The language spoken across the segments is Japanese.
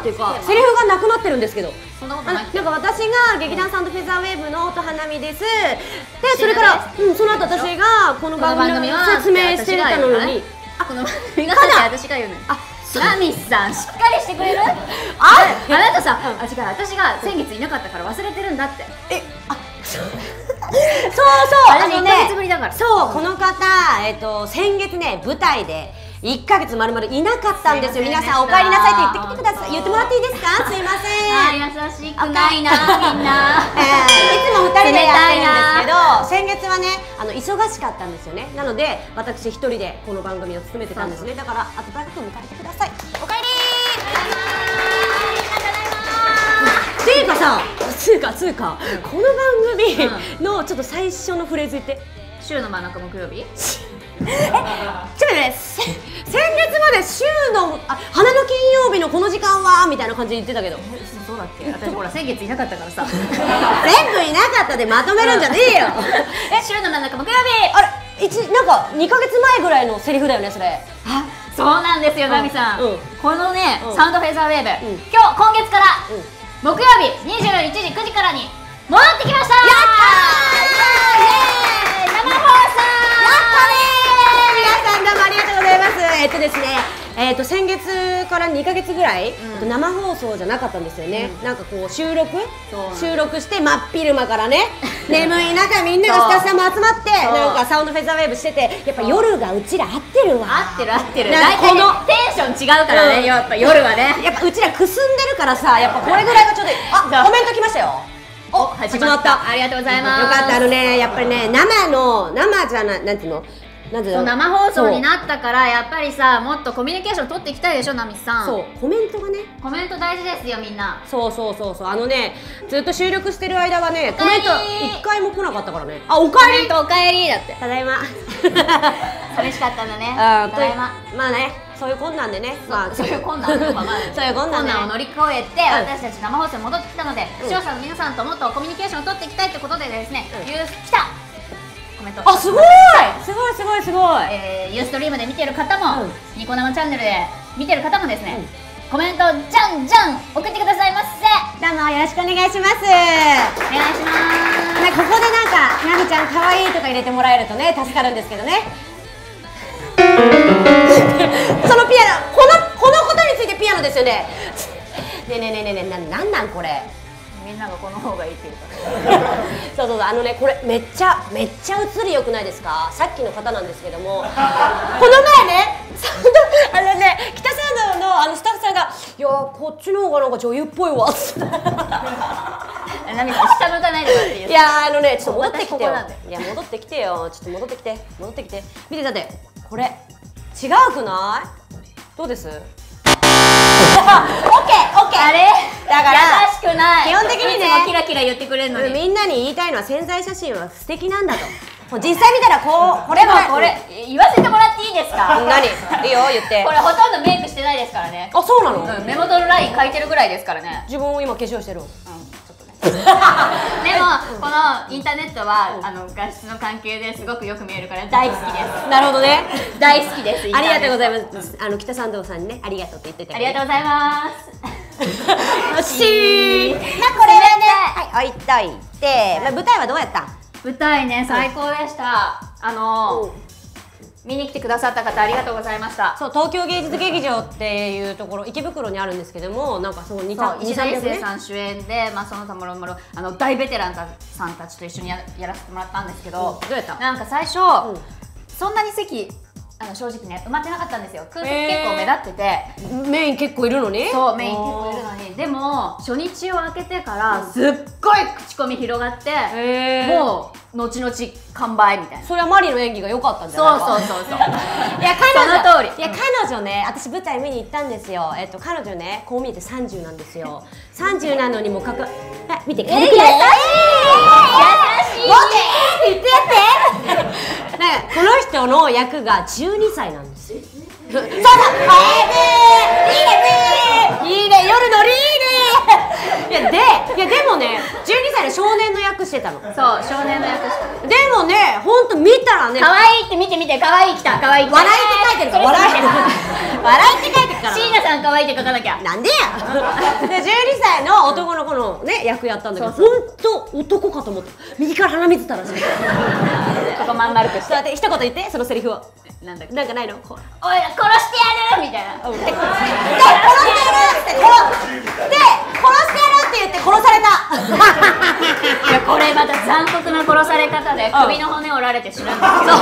っていうかセリフがなくなってるんですけど。そんなことあない。なんか私が劇団サンドフェザーウェーブの音花見です。でそれから、うん、その後私がこの番組の説明してたのに。あこの番組が私が言うのあナミさんしっかりしてくれる？あ？あなたさ、あ違う。私が先月いなかったから忘れてるんだって。えあそう。そうあれ1あのねヶ月ぶりだから。そうこの方、えっと先月ね舞台で1ヶ月まるまるいなかったんですよ。皆さんお帰りなさいって言ってきてください。言ってもらっていいですか？すいません。あ優しくないなみんな。えーいつも2人でやってるんですけ冷ど先月はねあの忙しかったんですよね。なので私一人でこの番組を務めてたんですね。だから温かく迎えてください。おかえりってい。うかさつうかつうか、この番組のちょっと最初のフレーズ言って週の真ん中木曜日ちょっとねせ先月まで週のあ花の金曜日のこの時間はみたいな感じで言ってたけど。そうだっけ？私ほら先月いなかったからさ。全部いなかったでまとめるんじゃねえよ。え週の真ん中木曜日。あれ一なんか2ヶ月前ぐらいのセリフだよねそれ。あそうなんですよ、ナミさん、うん。このね、うん。サウンドフェザーウェーブ、ん。今今日今月から、うん。木曜日21時9時からに戻ってきましたやったーイエーイ生放送皆さんどうもありがとうございます。えっとですねえっと先月から2ヶ月ぐらい、えっと生放送じゃなかったんですよね、なんかこう収録？そう収録して真っ昼間からね 眠い中みんながスタッフさんも集まってそう。なんかサウンドフェザーウェーブしててやっぱ夜がうちら合ってるわ。合ってる合ってる。なんかこのテンション違うからね、うん。やっぱ夜はね。やっぱうちらくすんでるからさやっぱこれぐらいがちょ うどいいあコメント来ましたよ。お始まった。ありがとうございます。よかった。あのねやっぱりね生の生じゃないなんていうの？なん生放送になったからやっぱりさもっとコミュニケーション取っていきたいでしょナミさん。そう。コメントがね。コメント大事ですよみんな。そうそうそうそう。あのねずっと収録してる間はねコメント一回も来なかったからね。あおコかえりメントおかえりだって。ただいま。寂しかったんだね。あただいま。まあねそういう困難でねまあ。そういう困難とかまあ。そういう困難ね。を乗り越えて、うん。私たち生放送に戻ってきたので、視聴者の皆さんともっとコミュニケーションを取っていきたいってことでですね、うん。ユース来たコメント。あすごい。すごいすごいすごい。えー、ユーストリームで見てる方も、うん。ニコ生チャンネルで見てる方もですね、コメントじゃんじゃん送ってくださいませ。どうもよろしくお願いします。お願いします。ね、ここでなんか、なみちゃん可愛いとか入れてもらえるとね、助かるんですけどね。そのピアノ、この、このことについてピアノですよね。ねえねえねえねえねえ、な、なんなんこれ。みんながこの方がいいっていうから そうそうあのね、これめっちゃ、めっちゃ映り良くないですか？さっきの方なんですけども。この前ね、あのね、北サウンドの、あのスタッフさんが。いやー、こっちの方がなんか女優っぽいわ。ナミさん下向かないでもらっていいですかいやーあのねちょっと戻ってきてよいや戻ってきてよちょっと戻ってきて戻ってきて見てだってこれ違うくない？どうです？オッケーオッケーあれだから優しくない。基本的にねキラキラ言ってくれるのに。みんなに言いたいのは潜在写真は素敵なんだと。もう実際見たらこう これもこれ言わせてもらっていいですか？何？いいよ言って。これほとんどメイクしてないですからね。あそうなの、うん目元のライン描いてるぐらいですからね。自分今化粧してるうんでもこのインターネットはあの画質の関係ですごくよく見えるから大好きです。なるほどね。大好きですありがとうございまます。あの北参道さんにねありがとうって言ってたありがとうございます。しーまあこれはねはい置いといて、まあ、舞台はどうやった？舞台ね最高でした。あの見に来てくださった方ありがとうございました。そう東京芸術劇場っていうところ池袋にあるんですけどもなんかその2そう石田一300生さん主演で、まあ、その他もろもろあの大ベテランさんたちと一緒にややらせてもらったんですけど、うんどうやった？なんか最初、ん。そんなに席あの正直ね埋まってなかったんですよ。空席結構目立ってて。メイン結構いるのに？そうメイン結構いるのににでも初日を開けてからすっごい口コミ広がって、もう後々完売みたいな。それはマリの演技が良かったんじゃそうないそうそうそう いや彼女その通り。いや彼女ね私舞台見に行ったんですよ。えっと彼女ねこう見えて30なんですよ。30なのにもかかあ見て軽くない？優しい。ボケーって言ってやって。なんかこの人の役が12歳なんですよそうそうえーいいねいいね。夜のリーねいやでいやでもね12歳の少年の役してたの。そう少年の役してでもねほんと見たらね可愛いって見て見て可愛い来た。可愛い笑いって書いてるから。笑いって。笑いって書いてるから。椎名さん可愛いって書かなきゃ。なんでや。で12歳の男の子のね役やったんだけどほんと男かと思った。右から鼻水垂らして。ここまん丸くして。ちょって一言言ってそのセリフを。なんだなんかないの？こう。おい殺してやるみたいな。で殺してやるって。殺で殺してやるって言って殺された。いやこれまた残酷な殺され方で首の骨折られて死ぬんですけど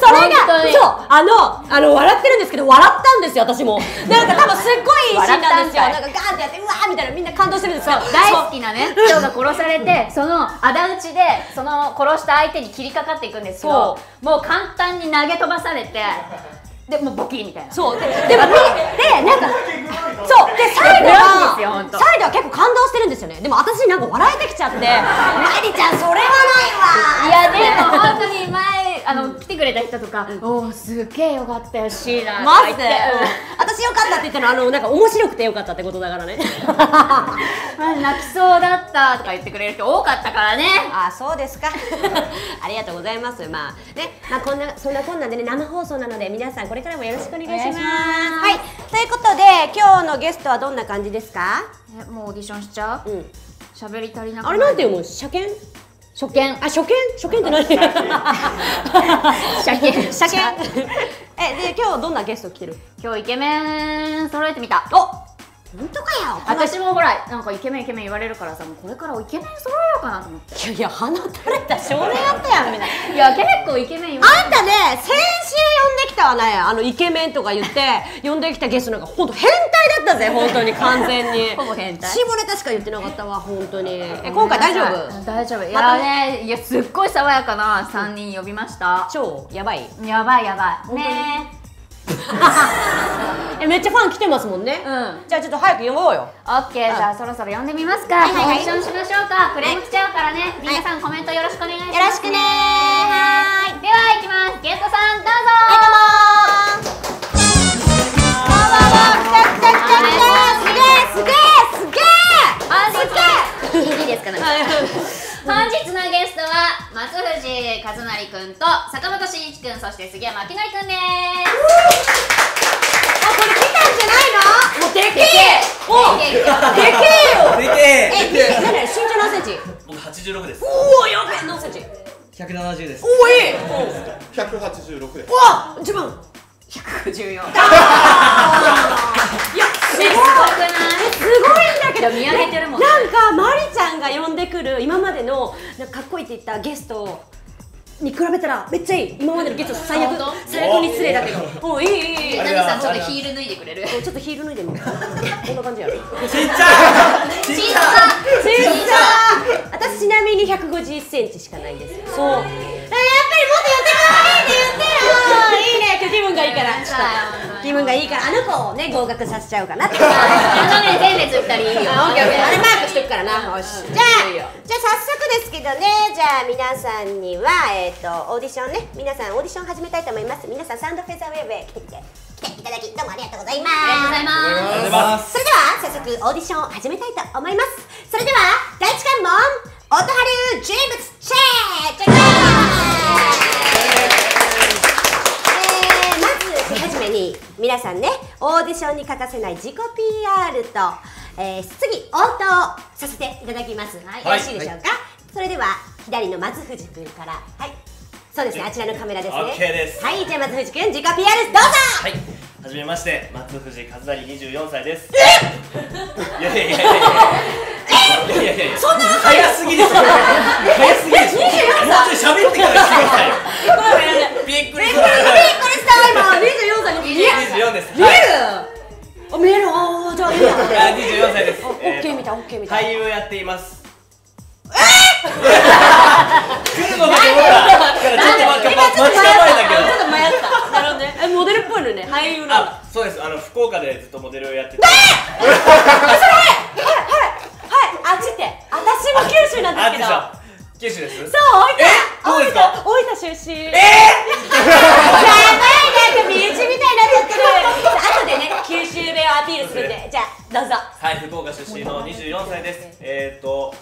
それがそうあのあの笑ってるんですけど笑ったんですよ私も。なんか多分すっごいいいシーンなんですよ。なんかガーンってやってうわーみたいなみんな感動してるんですよ。大好きなね 人が殺されてその仇討ちでその殺した相手に切りかかっていくんですけどもう簡単に投げ飛ばされてでもうボキーみたいな。そう。で でもみでなんかそう。でサイドはサイドは結構感動してるんですよね。でも私なんか笑えてきちゃって「マリちゃんそれはないわ」いやでも本当に前あの来てくれた人とか「おおすげえよかったよシーナ」マジで、私よかったって言ったのあのなんか面白くてよかったってことだからね。う ん泣きそうだったとか言ってくれる人多かったからね。あそうですか。ありがとうございます。まあね。まあこんなそんなこんなんでね生放送なので皆さんこれからもよろしくお願いします。はい。ということで今日のゲストはどんな感じですか？えもうオーディションしちゃう？うん。喋り足りなくあれなんて読む？初見初見。あ初見？初見って何？初見。初見 えで今日どんなゲスト来てる？今日イケメン揃えてみた。お本当かよ私もほらなんかイケメンイケメン言われるからさもうこれからイケメン揃えようかなと思って。いやいや鼻垂れた少年やったやんみんな。いや結構イケメン言われあんたね先週呼んできたわねあのイケメンとか言って呼んできたゲストなんか本当変態だったぜ本当に完全に。ほぼ変態。下ネタしか言ってなかったわ本当に。え今回大丈夫？大丈夫。いやねいやすっごい爽やかな3人呼びました。超やばい。やばいやばい。ねえ めっちゃファン来てますもんね。うん。じゃあちょっと早く呼ぼうよ。オッケーじゃあそろそろ呼んでみますか。はいはいはい。オーディションしましょうかクレーム来ちゃうからね。皆さんコメントよろしくお願いしますよろしくね。はーい。では行きます。ゲストさんどうぞ。はいどうもすげえすげえすげえ本日のいいですかなんか本日のゲストは松藤和成くんと坂本慎一くんそして杉山明則くんです。あこれ来たんじゃないの？もうでけえ。おでけえ。でけえ。よでけえ、え何身長何センチ？僕86です。おおやべえ何センチ？170です。おおいい186です。わ自分114 いやすごいすごくない？すごいんだけど見上げてるもんね。なんかマリちゃんが呼んでくる今までのなんかかっこいいって言ったゲストに比べたらめっちゃいい。今までのゲスト最悪本当？最悪に失礼だけど。おいいいいいいい。あり何がとうさんちょっとヒール脱いでくれる？ちょっとヒール脱いでみるこんな感じやろ。ちっちゃいちっちゃいちっちゃ私ちなみに151センチしかないんです。よそう。やっぱりもっと寄ってくださいって言って。よいいね今日気分がいいから。ちょっと気分がいいからあの子をね合格させちゃうかなって。あのね前列二人いいよ。あオッケーオッケー。あれマークしとくからな。よし。じゃあじゃあ早速ですけどねじゃあ皆さんにはえっ、とオーディションね。皆さんオーディション始めたいと思います。皆さんサウンドフェザーウェーブへ来てきて来ていただきどうもありがとうございます。それでは早速オーディションを始めたいと思います。それでは第一関門音春人物チェック皆さんねオーディションに欠かせない自己 PR と、えー、質疑応答させていただきます、はい、よろしいでしょうか、はい、それでは左の松藤君から。はい。そうですねあちらのカメラですね。はいじゃあ松藤君自己 PR どうぞ。はい。はじめまして松藤和成24歳です。えいやいやいやいやいや。いやいやそんな早すぎですよ。早すぎですよ。もうちょい喋ってからしてください。びっくりした。びっくりした。今歳に見える24です。見えはい。るあ見える。あーちょうどいいや。あ24歳です。オッケーみたいオッケーみた。い俳優をやっています。え来るのかと思ったからちょっと待って今ちょっと迷待ち構えたけどちょっと迷った。なるほどねえモデルっぽいのね。俳優の。あそうです。あの福岡でずっとモデルをやってて。はい、あっちって、私も九州なんですけど。九州です？そう、大分。大分大分出身。え？やばい、なんか身内みたいになっちゃって。る。後でね、九州弁をアピールするんで、じゃあ、どうぞ。はい福岡出身の24歳です。えーっと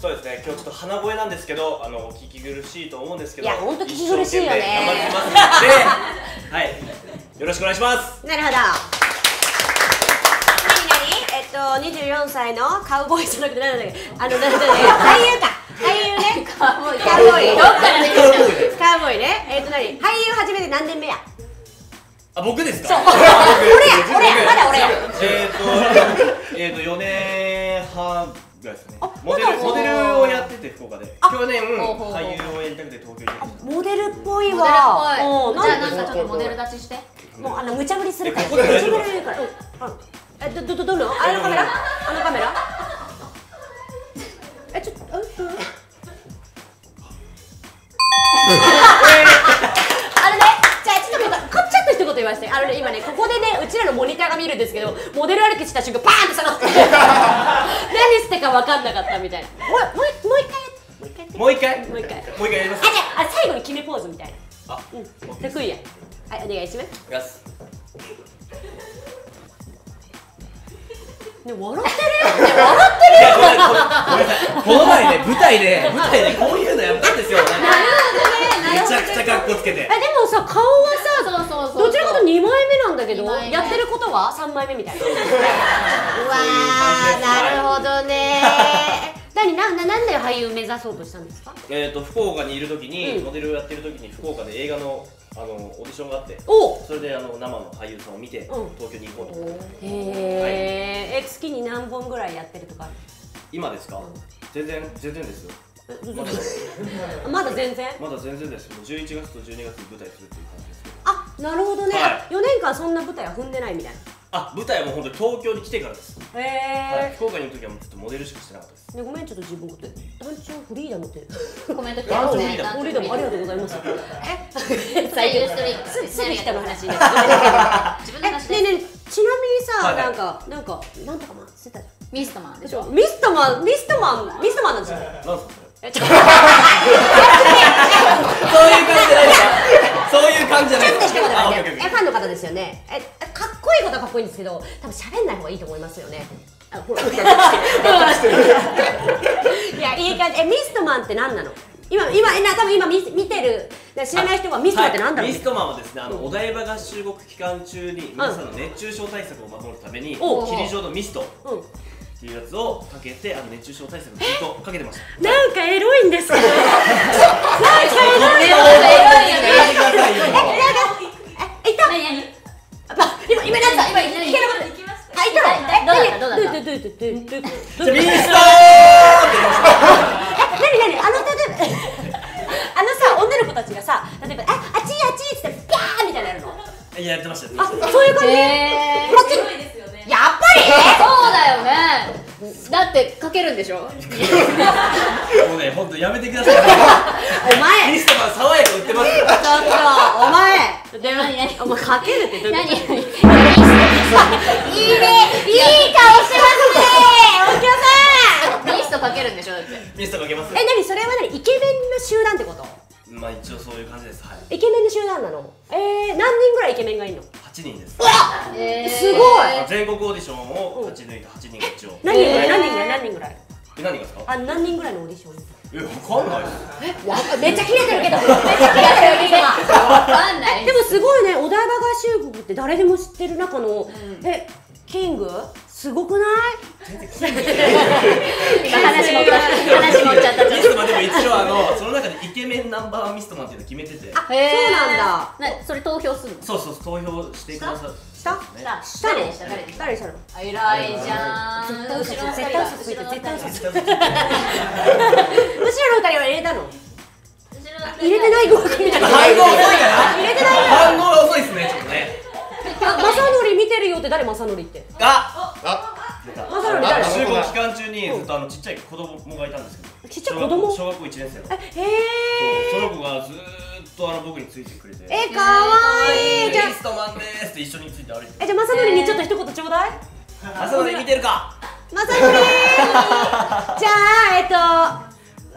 そうですね今日ちょっと鼻声なんですけどあのお聞き苦しいと思うんですけどいやほんと聞き苦しいよね。頑張ってますので。はい。よろしくお願いします。なるほど。っと、24歳のカウボーイじゃなくて、なんだっけ、あの、なんだっけ、俳優か。俳優ね。カウボーイ。カウボーイ。どっから出てきたの？カウボーイね。えっと、何？俳優始めて何年目や？あ僕ですか？そう。俺や、俺や、まだ俺や。えーっとえーっと4年半ぐらいですね。あモデルモデルをやってて福岡で。あ去年俳優をやりたくて東京に。モデルっぽいわ。じゃあうんなんんかちょっとモデル立ちして。もうあの無茶ぶりするから。無茶ぶり言うから。どどどどの？あのカメラ？あのカメラ？えちょっと。うんうんあのね、じゃあちょっとここちょっと一言言わせて。あのね今ねここでねうちらのモニターが見るんですけど、モデル歩きした瞬間バーンって下がって、何してかわかんなかったみたいな。もうもうもう一回やって。もう一回。もう一回もう一回。やりますあじゃああ最後に決めポーズみたいな。あうん得意や。はいお願いします。ね笑ってるよ。ね笑ってるいやごめんごめんごめんなさい。この前ね舞台で舞台でこういうのやったんですよ。なんかめちゃくちゃ格好つけて。えでもさ顔はさそうそうそうどちらかというと2枚目なんだけどやってることは3枚目みたいな。うわーなるほどね。何なななんで俳優目指そうとしたんですか？えー、と福岡にいる時に、うん。モデルをやってる時に福岡で映画のあのオーディションがあってお。それであの生の俳優さんを見て、うん。東京に行こうと思って。へええ月に何本ぐらいやってるとかある今ですか、全然全然ですよ。まだ。全然？まだ全然ですよ。もう11月と12月に舞台するっていう感じですあなるほどね、は4年間そんな舞台は踏んでないみたいなあ舞台はもう本当に東京に来てからです、へはい、え福岡にいる時はもうずっとモデルしかしてなかったです。ね、ごめんちょっと自分こと団長フリーダムって。コメント来ますフリーダムフリーダムありがとうございます。え？さあユーストリームすすぐ人の話。自分の話ねえねえちなみにさ、なんかなんかなんとかマンしてたじゃんミストマンでしょ？ミストマンミストマンミストマンなんですよ。なんですかえちょそれ そういう感じじゃないですそういう感じじゃない。です一言あオッケーオッケーオッケー。えファンの方ですよね。えかっこいいことはかっこいいんですけど多分喋んない方がいいと思いますよね。あほら いやいい感じ。えミストマンって何なの？今今えな多分今見見てる。知らない人はミストマンって何だろう、はいミストマンはですねあの、お台場合衆国期間中に皆さんの熱中症対策を守るために、おう。霧状のミスト。っうん。ていうやつをかけてあの熱中症対策をずっとかけてました なんかエロいんですけど。なんかエロいうだったどうだったどうだったどうだったじゃあミストーって何何あの例えばあのさ女の子たちがさ例えばああっちいあっちっつってピャーみたいなやるのいややってましたあそういう感じへーこっちやっぱりそうだよねだってかけるんでしょもうね本当やめてくださいお前ミストマン爽やか売ってますよちょっとお前でもお前かけるってどういうこと何いいねいい顔してますねお客さんミストかけるんでしょだって。ミストかけますえ何それは何イケメンの集団ってこと？まあ一応そういう感じです。はい。イケメンの集団なの？えー、何人ぐらいイケメンがいるの？8人です。えー。すごい！全国オーディションを勝ち抜いた8人が一応。何人ぐらい？えー。何人ぐらい何人ぐらい？え何がですか？あ何人ぐらいのオーディション？えわかんないです。わめっちゃ切れてるけど。めっちゃ切れてるけどわかんないでもすごいね。お台場合衆国って誰でも知ってる中の、えキング？すごくない？今話持った話持っちゃったちょっミストマンでも一応あのその中でイケメンナンバーワンミストマンっていうの決めてて。あそうなんだ。なそれ投票するの？そうそう投票してくださした？ね。した？した？の誰でした？誰でした？誰した？のあ偉いじゃん絶対嘘後ろの二絶人は対嘘つ絶対嘘はついて後ろの二人は入れたの？後ろの二人は入れてない。語みたいな反応遅いかな入れてない反応が遅いですねちょっとね。正則見てるよって誰正則って？ああ。出たまさのり誰集合期間中にずっとあのちっちゃい子供がいたんですけどちっちゃい子供？小学校1年生の。えへその子がずーっとあの僕についてくれて。えかわいい。じゃあ。イーストマンでーすって一緒について歩いてえじゃあまさのりにちょっと一言ちょうだい。朝まで見てるか？まさのりじゃあえっと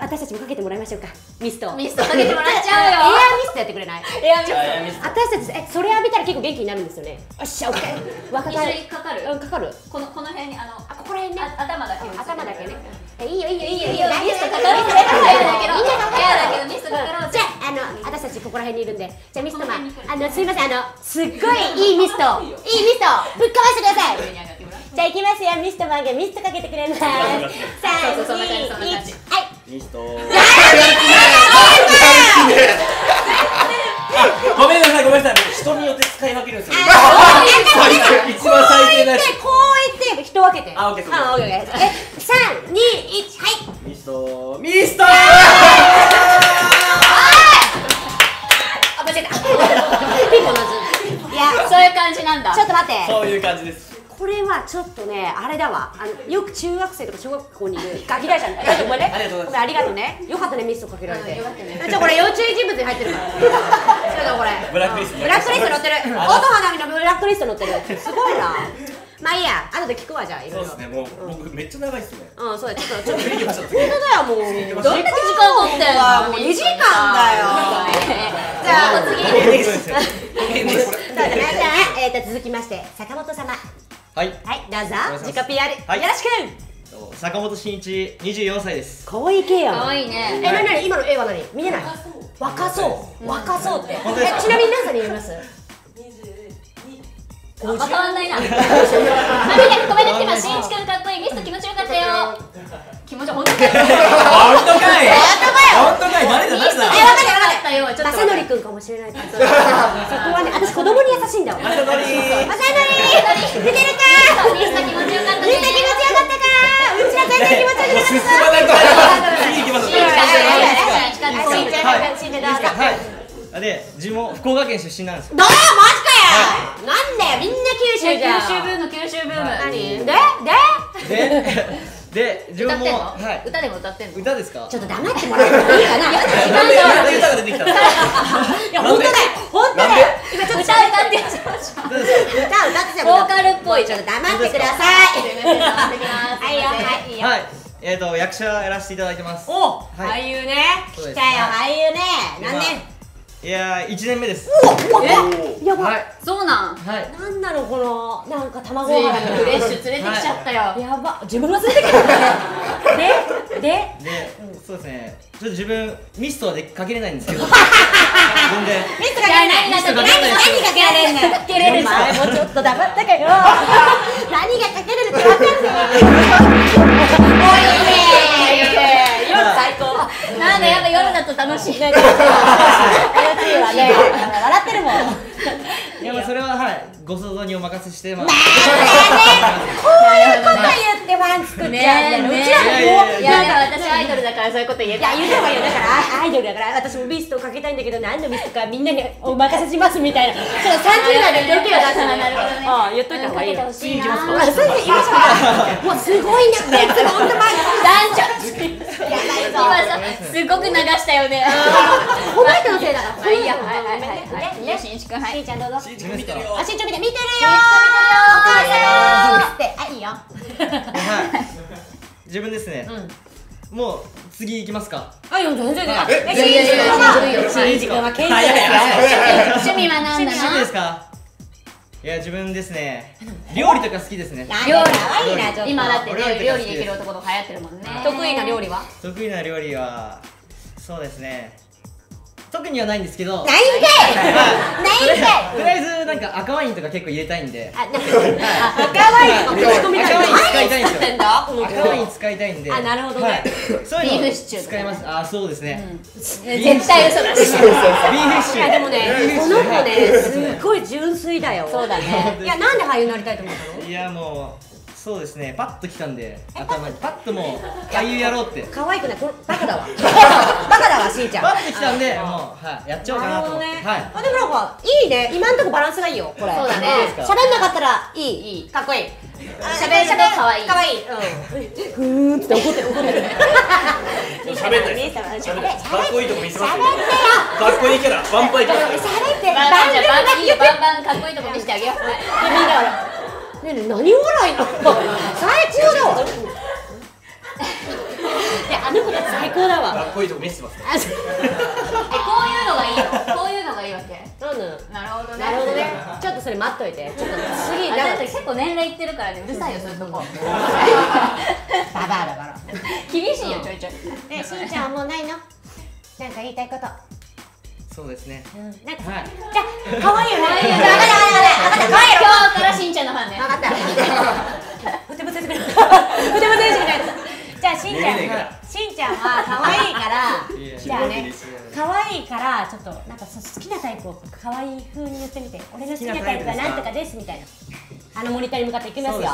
私たちもかけてもらいましょうか。ミスト。ミストかけてもらっちゃうよ やってくれない？エアミスじゃあやみす私たちえそれ浴びたら結構元気になるんですよね。よっしゃオッケー。若一緒にかかる。うんかかる。このこの辺にあのあここら辺ね。あ頭だけを頭だけね。えいいよいいよいいよ。いいよ何ミストかかるミストかかる嫌だけどだけどミストかかろう。じゃああの私たちここら辺にいるんで。じゃあミストマン。あのすいません。あのすっごいいいミスト。いいミストぶっかわしてください。じゃあ行きますよ。ミストマンがミストかけてくれます。三二一はい。ミストごめんなさいごめんなさい。人によって使い分けるんですよ。一番最低なやつこう言って人分けて。あオッケーあオッケーオッケーえ三二一はい。ミストミストあ間違えた。いやそういう感じなんだ。ちょっと待って。そういう感じですこれはちょっとねあれだわ。あのよく中学生とか小学校にいるガキ大ちゃんごめんね。ありがとうございます。ごめんありがとうね。よかったねミストかけられて。うんよかったね。じゃあこれ要注意人物に入ってるから。ちょっとこれ。ブラックリストブラックリスト載ってる。あ音花火のブラックリスト載ってる。すごいな。まあいいや後で聞くわじゃあいろいろ。そうですね。もう僕めっちゃ長いっすね。うんそうだちょっとちょっと本当だよもう。どんだけ時間取ってんのもう。2時間だよ。じゃあ次。次ですよそうだねじゃあえーと続きまして坂本様はい、はいどうぞ。自己 PR はい。よろしく。坂本慎一、24歳です。可愛い系やん。可愛いね。え、なになに？今の絵は何？見えない？若そう。若そう。って。え、ちなみに何歳に見えます？あ変わんないな。まあみんなごめんね。今しんいちくんかっこいい。ミスト気持ちよかったよ気持ち本当かよ本当かい。本当かい。誰だ誰だ。え、わかったわかっったよちょったと正則くんかもしれない。そこはね、私子供に優しいんだわ。まさのりまさのり出てるかミスト気持ちよかったねみんな気持ちよかったかうちら全然気持ちよかった進まないから。次行きましょう。しんいちかっこいいしんいちかっこいい。あしんちゃんしんちゃんどう。ぞはい。あで、自分も福岡県出身なんですよ。マジかよ。なんだよ、みんな九州じゃん九州ブーム九州ブーム。何で？で？で、で、自分も、歌ってんの？はい。歌でも歌ってんの？歌ですか？ちょっと黙ってもらってもいいかな？なんで？なんで歌が出て。きたのいや、本当だよ。本当だよ。今ちょっと歌歌ってやつ歌ですか歌歌ってた。ボーカルっぽい。ちょっと黙ってください。はい。よはいよ。はい。えっと、役者やらせていただいてます。おはい。俳優ね。来たよ俳優ね。何年？いやー、1年目です。おやば。はい。そうなん？はい。なんなのこのなんか卵フレッシュ連れてきちゃったよ。やば。自分が連れてきたででで、そうですね。ちょっと自分、ミストはでかけれないんですけど。全然。ミストかけられない何何何かけられんの？かけれる前もうちょっと黙ったけど。何がかけれるって分かんない。おいいね夜最高だやっぱ夜だと楽しい。ね。あのつゆはね。笑ってるもん。それは、はい。ご想像にお任せして、まあ。こういうこと言ってファン作っちゃうんだよねうちらもいやいいやでも私アイドルだからそういうこと言えいやた言うた方がい。いよだからアイドルだから私もミストをかけたいんだけど何のミストかみんなにお任せしますみたいな。その30代で時を出すの。なるほどねああ言っといた方がいいよ。かけてほしいなあそれで言いましょうもうすごいなこ いつ本当前男女やばいぞ今さすごく流したよねこの人のせいだから。まあいいやはいはい。はいはい。ね。しんいちくんはい。しんちゃんどうぞ。しんちくん見てるよあしんちゃん見て見てるよしんちゃん見てるよお母さん。ってあいいよはい。自分ですね。もう、次行きますか。あいいよ全然。全然は全しんいちくんは謙虚早いですよ趣味は何だ趣味ですなかいや、自分ですね。料理とか好きですね。料理料理。可愛いなちょっと。今だってお料理できる男流行ってるもんね。得意な料理は？得意な料理はそうですね特にはないんですけど。ないんかい。ないんかい。とりあえずなんか赤ワインとか結構入れたいんで。あ、なんか、赤ワインの持ち込みたい。赤ワイン使いたいんですよ。赤ワイン使いたいんで。あなるほどね。はい、そういうのビーフシチュー使います。あそうですね、絶対嘘だし。ビーフシチュー。いやでもね、この子ね、すっごい純粋だよ。そうだね。いや、なんで俳優になりたいと思ったの？いやもうそうですね。パッときたんで頭に。パッともう俳優やろうって。可愛くない、これバカだわ。バカだわ、しーちゃん。パッときたんでもう、はい、やっちゃおうかなと思って、ね。はい。あ、でもなんか、いいね。今んとこバランスがいいよ、これ。そうだね。喋んなかったらいい。いい。かっこいい。喋ると可愛い。可愛い。うん。ふーんって怒ってる怒ってる。喋んない喋んないかっこいいとこ見せますよ。かっこいいキャラワンパイキャラ喋ってバンバンじゃバンバンいいよ。バンバンかっこいいとこ見せてあげよう。みんなほらねえねえ何笑いの？最高だわ。いやあの子たち最高だわ。かっこいいとこ見せてますあそう。えこういうのがいい。のこういうのがいいわけ。なんだなるほどね。なるほどね。ちょっとそれ待っといて。ちょっと次あなんかだって結構年齢いってるからね。うるさいよそういうとこ。ババアだから。厳しいよちょいちょい。えしんちゃんはもうないの？なんか言いたいことそうですね。なんかはいじゃあ可愛いよね。可愛いよね。分かった分かった分かった可愛いよ。今日からしんちゃんのファンね。分かった。ふてぶてしくないふてぶてしくないじゃあしんちゃんしんちゃんは可愛いからじゃあね可愛いからちょっとなんかそ好きなタイプを可愛い風に言ってみて俺の好きなタイプはなんとかですみたいな。あのモニターに向かっていきますよ。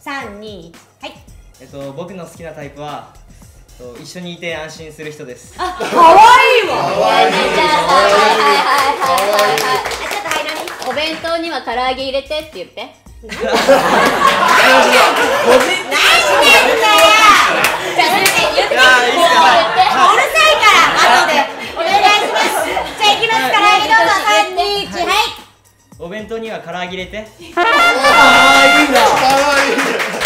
三二はい。えっと僕の好きなタイプはえっと一緒にいて安心する人です。あ可愛いわ。じゃあはい。はいはいはい。はいあちょっと入らにお弁当には唐揚げ入れてって言って。じゃあそれで言ってじゃあそれで言ってこう言ってうるさいから後でお願いしますじゃあ行きますからどうぞ三二一はいお弁当には唐揚げ入れてかわいいオッ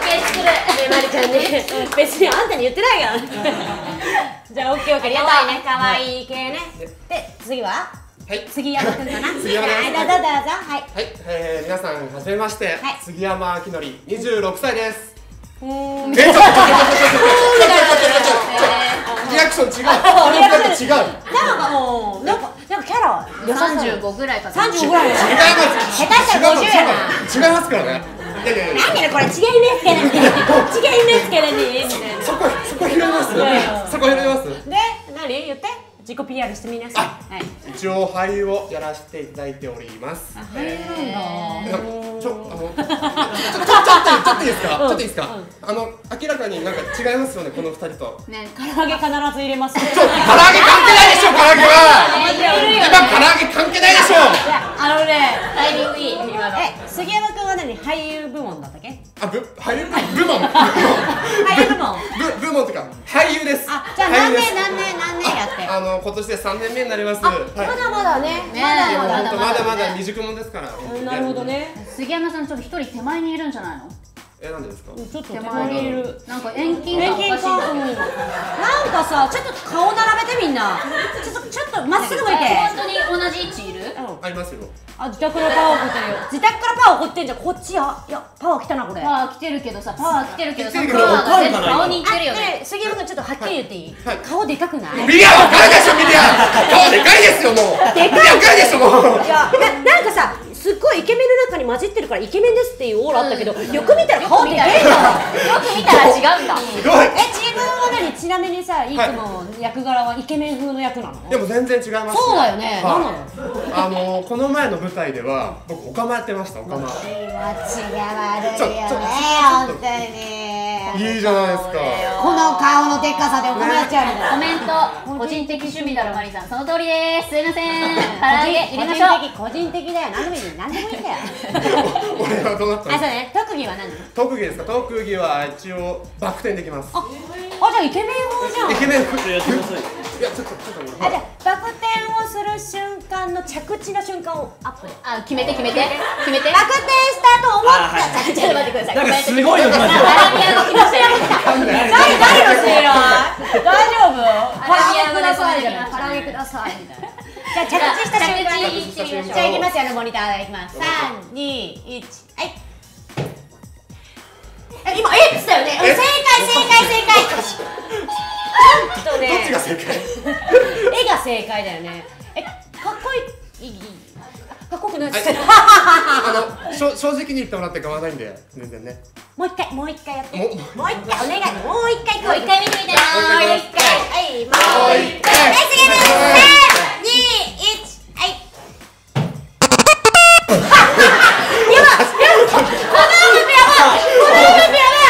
ケー作る。ねまりちゃんね別にあんたに言ってないから。じゃあオッケーオッケー。可愛いね。可愛い系ね。で次は？はい。杉山くんかな？杉山ですはい。どうぞどうぞはい。はい、えー、皆さんはじめまして、はい。杉山明則。26歳です。うー。んえちょっとリアクション違うなんか違うもうなんかなんかキャラ良さそう35ぐらいかな三十ぐらい違います下手したら50やな違いますからねいやいやいやなんでねこれ違いますからね。違いますからね。みたいな。そこそこ拾います？そこ拾いますで何？言って。自己 PR してみなさい。はい。一応俳優をやらせていただいております。俳優なんだ。ちょあのちょちょちょっとちょっといいですかちょっといいですかあの明らかになんか違いますよねこの二人とね唐揚げ必ず入れます唐揚げ関係ないでしょ唐揚げは今唐揚げ関係ないでしょあのねタイミングいい今のえ杉山君は何俳優部門だったっけ？あぶ俳優部門。俳優部門。部部門っていうか俳優です。あじゃあ何年何年何年やって？あの今年で三年目になります。あはい。まだまだね。ねまだまだまだまだ未熟者ですから。うんなるほどね。杉山さんちょっと一人手前にいるんじゃないの？えなんでですか？ちょっと手前。にいる。なんか遠近遠感おかしい。ん近感。だけどなんかさちょっと顔並べてみんな。ちょっとちょっとまっすぐ向いて。え本当に同じ位置いる？うん。ありますよ。あ自宅のパワー送ってるよ自宅からパワー送ってんじゃん。こっちやいやパワー来たなこれ。パワー来てるけどさパワー来てるけどさパワーが全部顔にいってるよあねね杉山君ちょっとはっきり言っていい、はい。顔でかくない？ミリアわかるでしょミリア顔でかいですよもう。でかいでしょもう。いやななんかさすっごいイケメンの中に混じってるからイケメンですっていうオーラあったけど、よく見たら顔でかい。んだ。わよく見たら違うんだ。え自分は何ちなみにさいつも役柄はイケメン風の役なの、でも全然違いますそうだよね、はい。何なのあのこの前の舞台では僕オカマやってましたオカマ。気持ちが悪いよね本当にいいじゃないですかこの顔のでっかさでお米やっちゃうんだコメント個人的趣味だろマリさんその通りですすいません唐揚げ入れましょう個人的個人的だよ何でもいい何でもいいんだよ。俺はどうなったの？あそうね。特技は何？特技ですか？特技は一応バク転できます。ああじゃあイケメン風じゃん。イケメンちょっとやってください。いやちょっとちょっとあじゃあバク転をする瞬間の着地の瞬間をアップ。であ決めて決めて。決めて。バク転したと思った。あはい。ちょっと待ってください。なんかすごいの来ました。アラビア語来ました。よ誰誰のせいや大丈夫？唐アラビア語で揚げくださいそうなりました唐揚げくださいみたいなじゃあ着地した瞬間着地してみましょう。じゃあ行きますよあのモニターいきます。三二一。はい。え今えっつったよね。正解正解正解。ちょっとどっね。ちが正解？絵が正解だよね。えかっこいいいいかっこよくない？ですあの正直に言ってもらって構わないんで全然ね。もう一回もう一回やって。ももう一回お願い。もう。一回もう一回見てみたいな。もう一回はいもう一回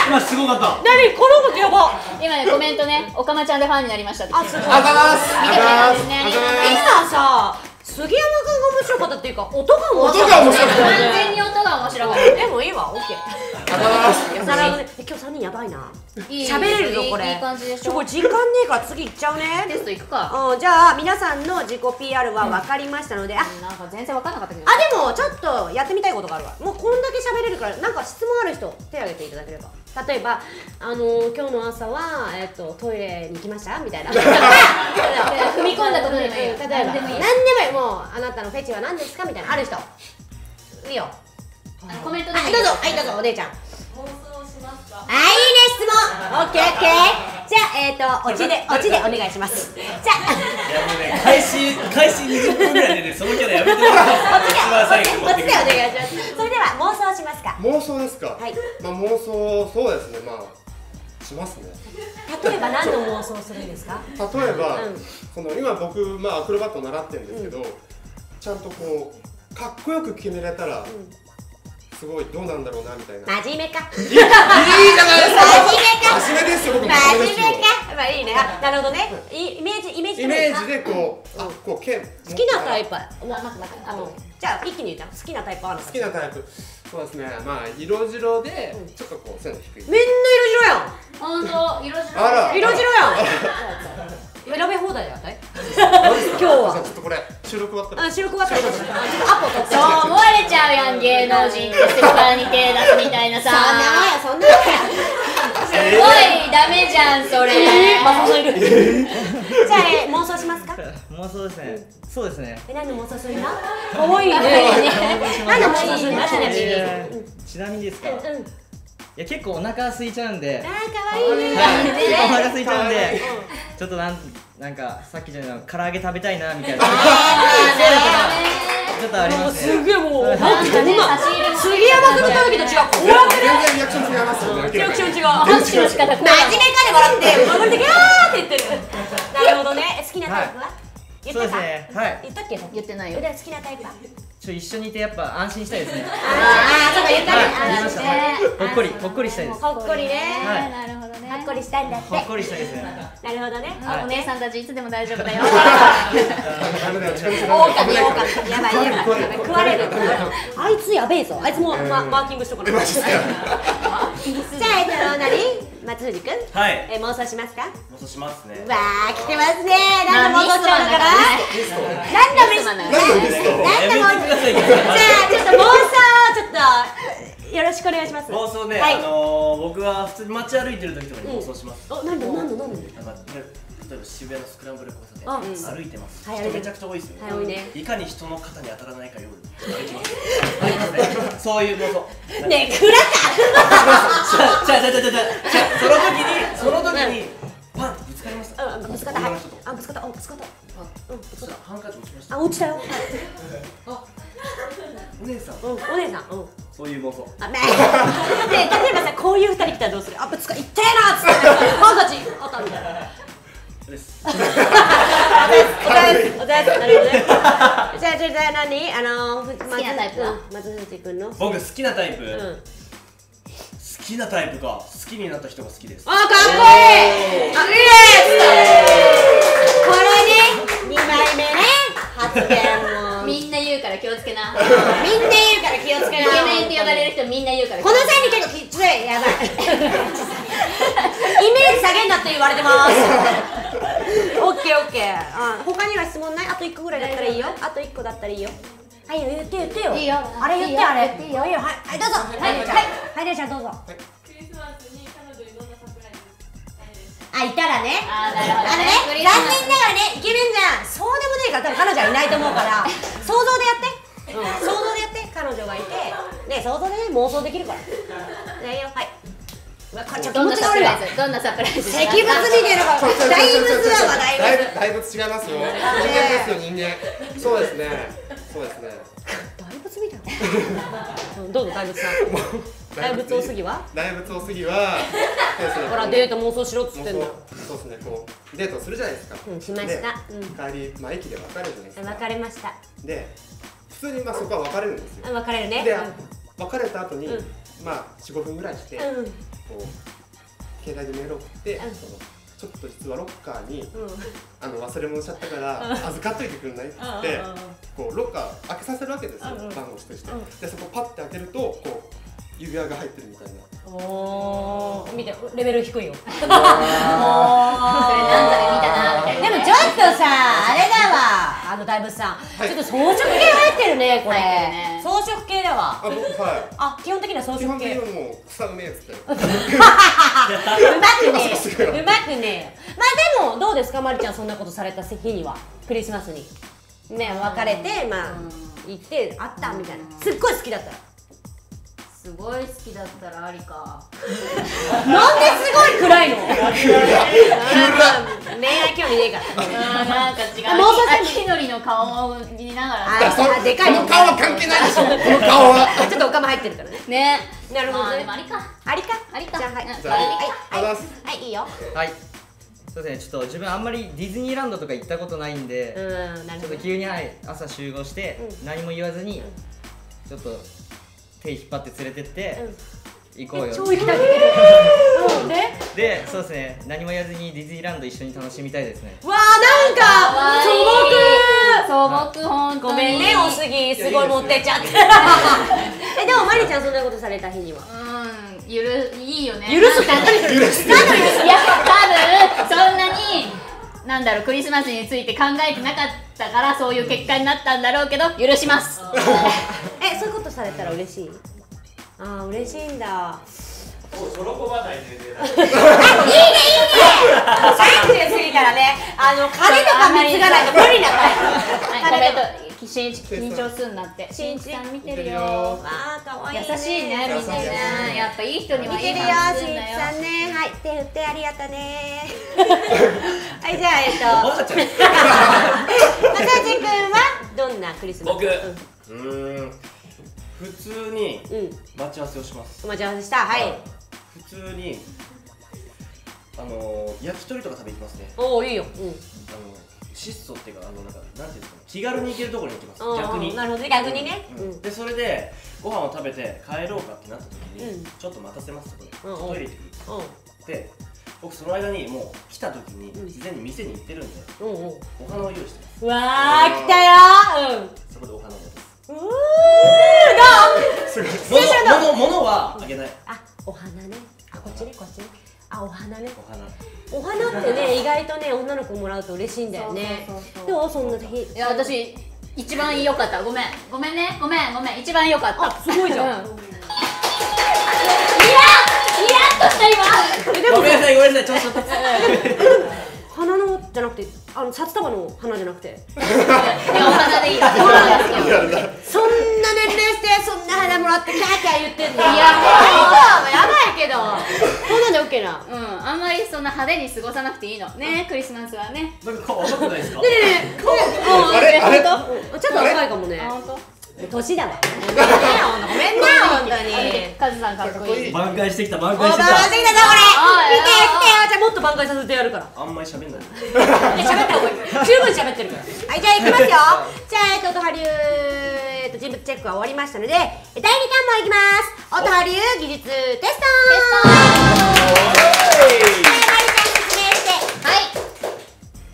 今すごかった何この音やば今ねコメントねおかまちゃんでファンになりました。ってあすごいあざーす。あざーすね今さ杉山君が面白かったっていうか音が面白音かった。全に音が面白かった。でもいいわオッケー。ありがとうございますなるほどねえ今日三人やばいな。いい喋れるぞこれ。いい感じでしょ？これ時間ねえから次行っちゃうね。テスト行くか。うんじゃあ皆さんの自己 PR は分かりましたので、あなんか全然分かんなかったけど。あでもちょっとやってみたいことがあるわ。もうこんだけ喋れるからなんか質問ある人手挙げていただければ。例えばあのー今日の朝は、えっとトイレに行きました？みたいな。踏み込んだことでもいい。よ例えば何でもいい。もうあなたのフェチは何ですか？みたいな。ある人。いいよ。コメントでもはいい。いどうぞ。はいどうぞお姉ちゃんあいいね質問。オッケーオッケー。じゃあえっ、とオチでオチでお願いします。じゃあいやもうね開始開始20分ぐらいでねそのキャラやめてもらって一番最後に持ってくるオチでお願いしますそれでは妄想しますか。妄想ですか、はいまあ妄想そうですね。まあしますね。例えば何の妄想するんですか？例えば、うんその今僕まあアクロバット習ってるんですけど、ちゃんとこうかっこよく決めれたら、すごいどうなんだろうなみたいな、いい真面目か。いいじゃないですか。真面目か。真面目ですよ僕も真面目か。まあいいね。あなるほどね。いイメージイメージイメージでこう、あこう剣。好きなタイプ。プなななあのじゃあ一気に言った好きなタイプあるの。好きなタイプ。そうですね。まあ色白で、ちょっとこう背の低い。みんな色白やん。本当色白あら。色白やん 選べ放題だよね今日ちょはっとこれ収録終わったら。あ白くわったら。ちょっと。アポ取ってそう思われちゃうやん芸能人。ってセクハラに手出すみたいなさ。そんなもんやそんなもん。やすごいダメじゃんそれ。マサさんいるじゃあえー妄想しますか？妄想ですね。そうですね。え何の妄想するの？可愛いね。何の妄想するの？ちなみに。えーちなみにですか？いうんや結構お腹空いちゃうんで。あー可愛いね。はい。結構お腹空いちゃうんうでちょっとなんなんかさっきじゃない唐揚げ食べたいなみたいな。ちょっとあります。ねすげえもうなんかね差し入れも杉山君の時と違うこれは全然リアクション違いますよね。リアクション違う。拍手の仕方真面目かで笑って笑って。ギャーって言って。るなるほどね。好きなタイプは？言そうですってたね。はい。言ったっけ？言ってないよ。で好きなタイプは？ちょ一緒にいてやっぱ安心したいですね。ああそうか言ったね。はい言いました。ね。ほっこりほっこりしたいです。ほっこりね。はい。なるほどね。ほっこりしたいんだって。ほっこりしたいですね。なるほどね。はい。お姉さんたちいつでも大丈夫だよ。ダメだよ近づくオオカダメだよミオオカミやばいやばい食われる。あいつやべえぞ。あいつもうママーキングしとかない じゃあえっと何？松藤君はい。え妄想しますか？妄想しますね。わあ来てますね。何の妄想しちゃうのかな何のミス何のミス何のやめてくださいよじゃあちょっと妄想ちょっとよろしくお願いします。妄想ね、はい。あのー、僕は普通に街歩いてる時とかに妄想します、お何の何の何のなんかね例えば渋谷のスクランブル交差うん。点、歩いてます、はい人めちゃくちゃ多いですよね、はいね。いかに人の肩に当たらないかように歩きます。そういう妄想ねえ暗かじゃあじゃあじゃあじゃあじゃあその時にその時にパンぶつかりました？うんぶつかった。あぶつかった。あぶつかった。うんぶつかっハンカチ落ちました。たあ落ちたよ。お姉さん。うんお姉さん。うん。そういう妄想。あねえで例えばさこういう二人来たらどうする？あぶつかいってえなっつって。ハンカチあったみたいなです。お疲れお疲れなるほどねじゃあじゃあじゃあ何あの好きなタイプ松藤君の僕好きなタイプ、好うんきなタイプか好きになった人が好きですあかっこいいあいいこれね二枚目ね発言もみんみんな言うから気をつけなイな言うから気をつけなケメンって呼ばれる人みんな言うからこの際に結構きついやばいイメージ下げんなって言われてます。オッケーオッケー。あ他には質問ない？あと1個ぐらいだったらいいよ。あと1個だったらいいよ。はい言って言ってよ。いいよ。あれ言ってあれ。いいよ。いいよはい。はいどうぞ。はいはい。はい。ちゃんどうぞあいたらねあーなるほどあのね残念ながらねイケメンじゃんそうでもねえから多分彼女はいないと思うから想像でやって、うん、想像でやって彼女がいてね想像でね妄想できるからねよはいどんなサプライズどんなサプライズ石仏みたいなのが大仏だわ大仏だいぶ大仏違いますよ。人間ですよ 人間。そうですね。そうですね。大仏みたい。なうんどうぞ大仏さん。大仏おすぎは？大仏おすぎはそうですねほらデート妄想しろっつってんの。もうそうそうですねこうデートするじゃないですか。うんしました。でうん。帰りまあ駅で別れるじゃないですか。別れました。で普通にまあそこは別れるんですよ。別れるね。で別れた後にうんまあ45分ぐらいしてこうん。う携帯でメール送ってうん。そのちょっと実はロッカーに、あの忘れ物しちゃったから預かっといてくれないって言って、こうロッカー開けさせるわけですよ、番号指定して、でそこパッて開けるとこう指輪が入ってるみたいな。おー。見てレベル低いよ。それなんかで見たなみたいな。でもちょっとさあれだわあの大仏さん、ちょっと装飾系入ってるねこれ。ね。装飾系だわ。あ僕はあ基本的には装い基飾系。本的にもう草梅っつって うまくね。うまくね。まあでもどうですかまりちゃんそんなことされた日には？クリスマスに。ね別れてまあ行って会ったみたいな。すっごい好きだったらすごい好きだったらありかなんですごい暗いの？恋愛興味ねえからなんか違うもう少し秋のりの顔を見ながあらそあでかい。この顔は関係ない。でしょこの顔はちょっとおかま入ってるからねねなるほどねまあありかありかありかじゃあはい。はい。はい。い。い。よはい。そうですねちょっと自分あんまりディズニーランドとか行ったことない。んで、うんちょっと急にはい。朝集合して、何も言わずに、ちょっと手引っ張って連れてって、行こうよ。超行きたい。けどうんででそうですね。何も言わずにディズニーランド一緒に楽しみたいですね。わあなんか素朴。素朴本当に。ごめんねおすぎすごい持ってっちゃって。えでもまりちゃんそんなことされた日には？うんゆるいいよね。許すなんか許すなんで許すいなんだろうクリスマスについて考えてなかったからそういう結果になったんだろうけど許します。えそういうことされたら嬉しい？ああ嬉しいんだ。その子は大前提だ30過ぎたらねあの金とか貢がないと無理なはいコメンのトしんいち緊張すんなって。しんいちさん見てるよ。わあかわいいね。優しいねみんな。ねやっぱいい人にはいい見てるよ話すんだしんいちさんよね。はい手振ってありがとうね。はいじゃあえっと。まさじくんはどんなクリスマス？僕。うーん普通に待ち合わせをします。お待ち合わせした？はい。普通にあのー焼き鳥とか食べに行きますね。おおいいよ。うん。あの質素っていうかあのなんかなんていうんですかね気軽に行けるところに行きます。うん逆に。なるほどね。逆にね。でそれでご飯を食べて帰ろうかってなった時に、うん。ちょっと待たせますそこで、うんうん。トイレ行ってくるうで僕その間にもう来た時にうん。事前に店に行ってるんでんうんうん。お花を用意してます。うわー来たようん。そこでお花を渡す。うーどう物物物はあげない。あお花ね。あこっちねこっちねあお花ね。お花。お花ってね意外とね女の子もらうと嬉しいんだよね。そうそうそうそう。どうそんな日。いや私一番良かった。ごめん。ごめんね。ごめん。ごめん。一番良かった。あすごいじゃん。うイラッとした今。ごめんなさいごめんなさい。ちょっと。花のじゃなくてあの札束の花じゃなくて。いやお花でいい。よお花が好きよ。そんな年齢してそんな花もらってキャーキャー言ってんの。いやもうやばいけど。そんなんで OK な。うんあんまりそんな派手に過ごさなくていいの。ねクリスマスはね。なんか顔赤くないですか？ねえねえ顔あれ？あれ？本当ちょっと若いかもね。あ本当？年だわ。ごめんねごめんな本当に。カズさんかっこいい。挽回してきた挽回してきた。バカしてきたぞこれ見て来てよ。じゃあもっと挽回させてやるから。あんまり喋んない。いや喋った方がいい。十分喋ってるから。はいじゃあ行きますよ。じゃあえっと音波流えっと人物チェックは終わりましたので第2関門いきます。音波流技術テスト。はいまりちゃん説明して。はい。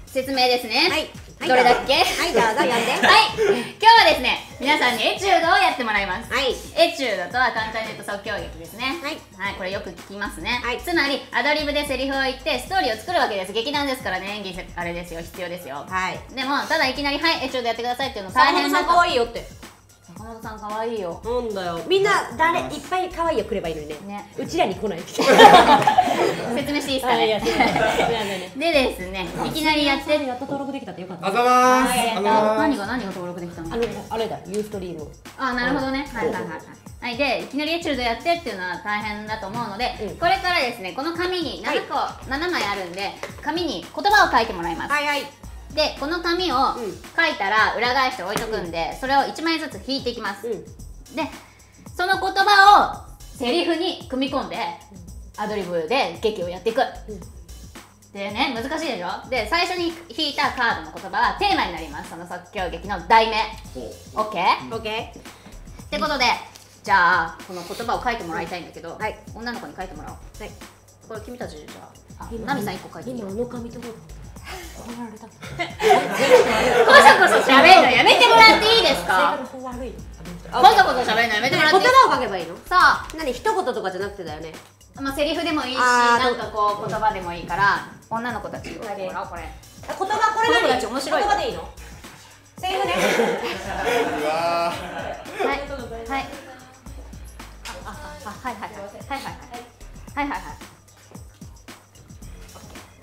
説明ですね。はいはいどれだっけ？はいどうぞ。読んで。はい。今日はですね皆さんにエチュードをやってもらいます。はい。エチュードとは簡単に言うと即興劇ですね。はい。はい、これよく聞きますね、はい。つまりアドリブでセリフを言ってストーリーを作るわけです劇団ですからね。演技せあれですよ必要ですよ。はい。でもただいきなり「はいエチュードやってください」っていうの大変さん大変だと可愛いよって坂本さん可愛いよ。なんだよ。みんな誰いっぱい可愛いよ来ればいいのにね。ね。うちらに来ない。説明していいですかあいやねすいでですねいきなりやって。やっと登録できたってよかった。あざまーす何が何が登録できたの？あのあれだユーストリーム。あなるほどね。はいはいはいはい。はい。でいきなりエチュードやってっていうのは大変だと思うので、うん。これからですねこの紙に7個、7枚あるんで紙に言葉を書いてもらいます、はいはいでこの紙をうん。書いたら裏返して置いとくんで、それを1枚ずつ引いていきます、うん。でその言葉をセリフに組み込んでアドリブで劇をやっていく、でね難しいでしょ？で最初に引いたカードの言葉はテーマになりますその即興劇の題名。ほ OK? オッケってことでじゃあこの言葉を書いてもらいたいんだけど、はい。女の子に書いてもらおう。ーはい。これ君たちじゃああナミさん一個書いていいよ今あの紙とこ怒られたこそこそ喋るのやめてもらっていいですか？性格悪いこそこそ喋るのやめてもらっていい言葉を書けばいいの？さ何一言とかじゃなくてだよね。あまあセリフでもいいしなんかこう言葉でもいいから女の子たちこれ。言葉これ何言葉でいいの？セリフね。はい。はい。あああはいはい。はいはいはい。はいはいはい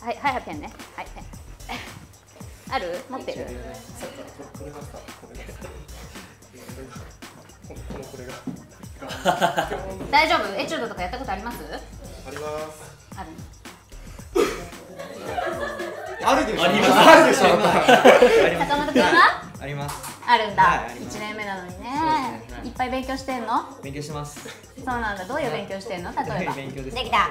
はいはいはいペンね。はいペン ある？持ってる？大丈夫エチュードとかやったことありますありますあるあるでしょありますあるでしょ坂本君はありますあるんだ、一はい年目なのにねねいっぱい勉強してんの勉強してますそうなんだどういう勉強してんの例えば勉強でできた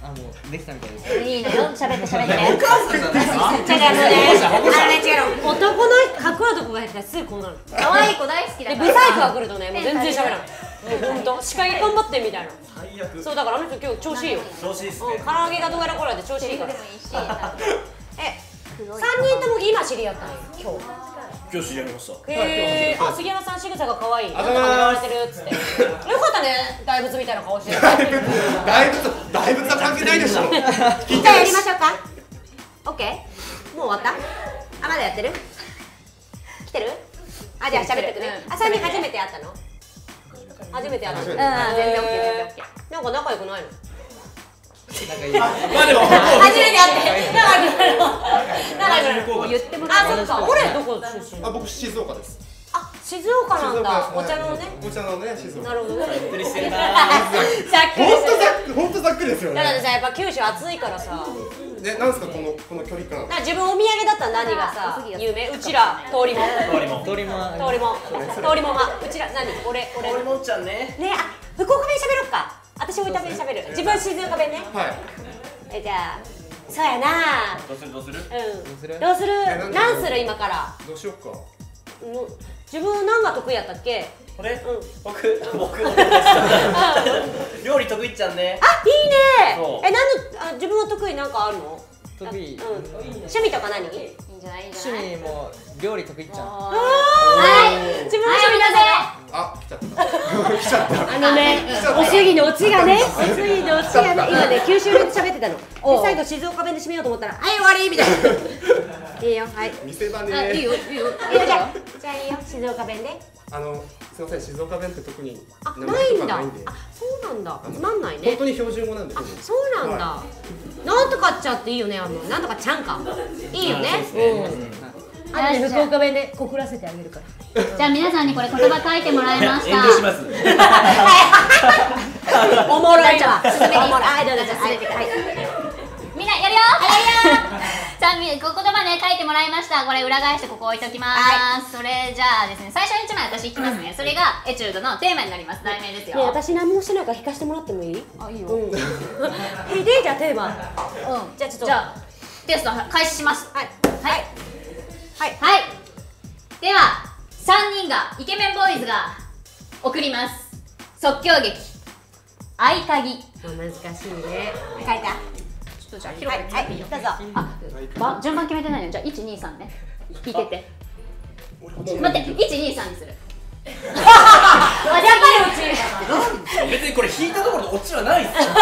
あもうできたみたいです。いいのよ。喋って喋って。ね違う違うあのねあのね違うの男の人かっこいい男が入ったらすぐこうなる可愛い子大好きだから。でブサイクが来るとねもう全然喋らないもうほんと司会頑張ってみたいな。最悪。そうだからあの人今日調子いいよ。調子いいっすね。うん唐揚げがどうやらこらで調子いいから。え三人とも今知り合ったのよ今日今日知り合いました。へえあ杉山さん仕草が可愛い。なんとか狙われてるっつって。よかったね大仏みたいな顔してる。大仏大仏は関係ないでしょ。じゃあやりましょうか。オッケーもう終わった？あまだやってる？来てる？あじゃあ喋ってくね。うん。あ三人初めて会ったの？初めて会った。の。うん。全然 OK 全然 OK なんか仲良くないの？仲いいまあでも。初めて会って仲良くないの仲良くないのもう言ってもらあそっか。俺どこ出身？あ僕静岡です。あ静岡なんだ。お茶のね。お茶のね静岡。なるほどね。ざっくりしてるな。ざっくり。本当ざっく本当ざっくりですよだからねさやっぱ九州暑いからさ。でなんですかこのこの距離感。自分お土産だったら何がさ有名？うちら通りも。通りも。通りも。あり通りも通りもま。うちら何？俺俺。俺もんちゃんね。ねあ福岡弁喋ろっか私大分弁喋る自分は静岡弁ね。はい。えじゃあそうやな。どうする？どうする？うん。する？どうする？えなんで何する今から？どうしようか。もう自分何が得意やったっけ？これうん。僕？僕 料理得意っちゃんね。あいいね。そう。え何のあ自分は得意なんかあるの？得意。うん。趣味とか何？んじゃないいいんじゃ趣ない？味も料理得意っちゃんあはい。ー自分のはい趣味だぜあ来ちゃった。来ちゃった。あのね、おすぎのオチがね、おすぎのオチがね、今ね、九州弁で喋ってたの。で、最後静岡弁で締めようと思ったら、はい、終わりみたいな。いいよ、はい。見せ場ねあいいよいいよ。じゃあいいよ、静岡弁で。あのすいません静岡弁って特にあ、ないんだ。あとかないんで、そうなんだ。つまんないね。本当に標準語なんであ、そうなんだ。なんとかっちゃっていいよね、あの、なんとかちゃんか。いいよね。うん。あ福岡弁で告らせてあげるから。じゃあ皆さんにこれ言葉書いてもらいました 遠慮します おもろいわ。進めていいおもろい。はい、どうぞ、じゃあ、はい。はいみんなやるよ。やるよ。さあみ言葉ね書いてもらいました。これ裏返してここ置いときます、それじゃあですね最初に1枚私いきますね。それがエチュードのテーマになります。題名ですよ。ね、私何もしてないから弾かしてもらってもいい？あいいよ、うん。え、で、じゃあテーマ。うん。じゃあちょっと。じゃあテスト開始します。はい。はい。はい。はい。では3人がイケメンボーイズが送ります。即興劇。合鍵難しいね。書いた。ちょっとじゃあはい、広くはい、どうぞ。あば順番決めてないの？じゃあ123ね。聞いてって待って123にする。あ、やっぱりうち。別にこれ引いたところでオチはないっすよ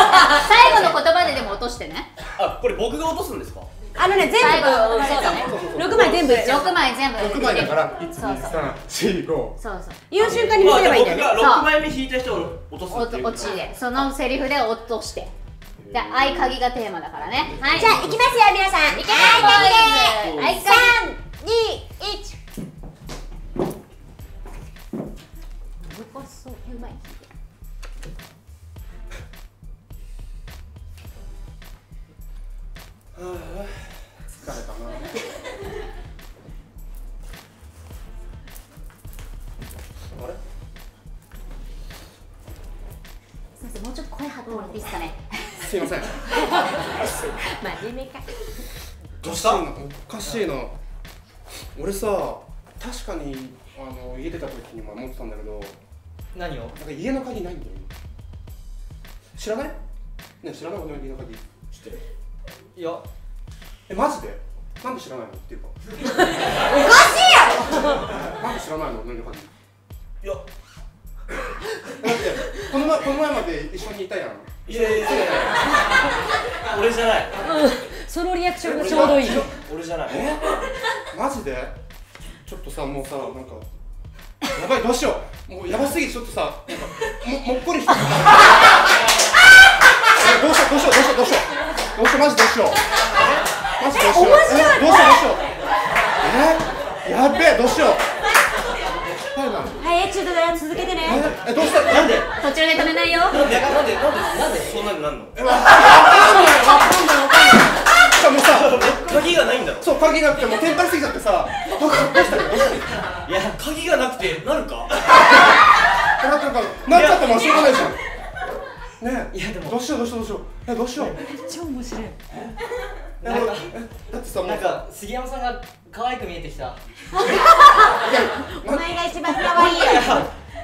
最後の言葉ででも落としてね。あこれ僕が落とすんですか？あのね、全部、そうだね。六枚全部一応。6枚全部。6枚だからそうそう。12345そうそう。言う瞬間に見せればいいんだよね。まあ僕そうが6枚目引いた人を落とすおっていう。落ちで。そのセリフで落としてで合鍵がテーマだからねはいじゃあ、行きますよ、皆さん。イケメンボーイズ合鍵三、二、一。そううまい疲れたなあれ？先生もうちょっと声張ってもらっていいですかね？すいません。真面目か。どうした？おかしいな。俺さ確かにあの家出た時にも思ってたんだけど何を？なんか家の鍵ないんだよ。知らない？ね知らない俺の家の鍵。知ってる。いや。えマジで？なんで知らないの？っていうか。おかしいやろ！なんで知らないの？俺の鍵？いやこの前この前まで一緒にいたやん。いやいやいや俺じゃない。そのリアクションがちょうどいい。俺じゃない。え？マジで？ちょっとさもうさなんかやばいどうしよう。もうやばすぎてちょっとさなんかももっこりして。どうしようどうしようどうしようどうしよう。どうしようマジどうしよう。マジどうしよう。どうしようどうしよう。え？やっべえどうしようはい。なはいエチュードだよ続けてね。ええどうした？なんで？途中で止めないよ。なんで？なんで？なんで？なんで？そんなになんの？えわかんない。わかんない。わかんないじゃあもうさ鍵がないんだろ？そう鍵なくてもうテンパりすぎちゃってさ。どうしたのどうしたのいや鍵がなくてなるか？えだってなんかなっちゃってもしょうがないじゃん。ねえいやでもどうしようどうしようどうしよう。えどうしよう。超面白い。えなんかえだってさもうなんか杉山さんが可愛く見えてきた。お前が一番可愛いよ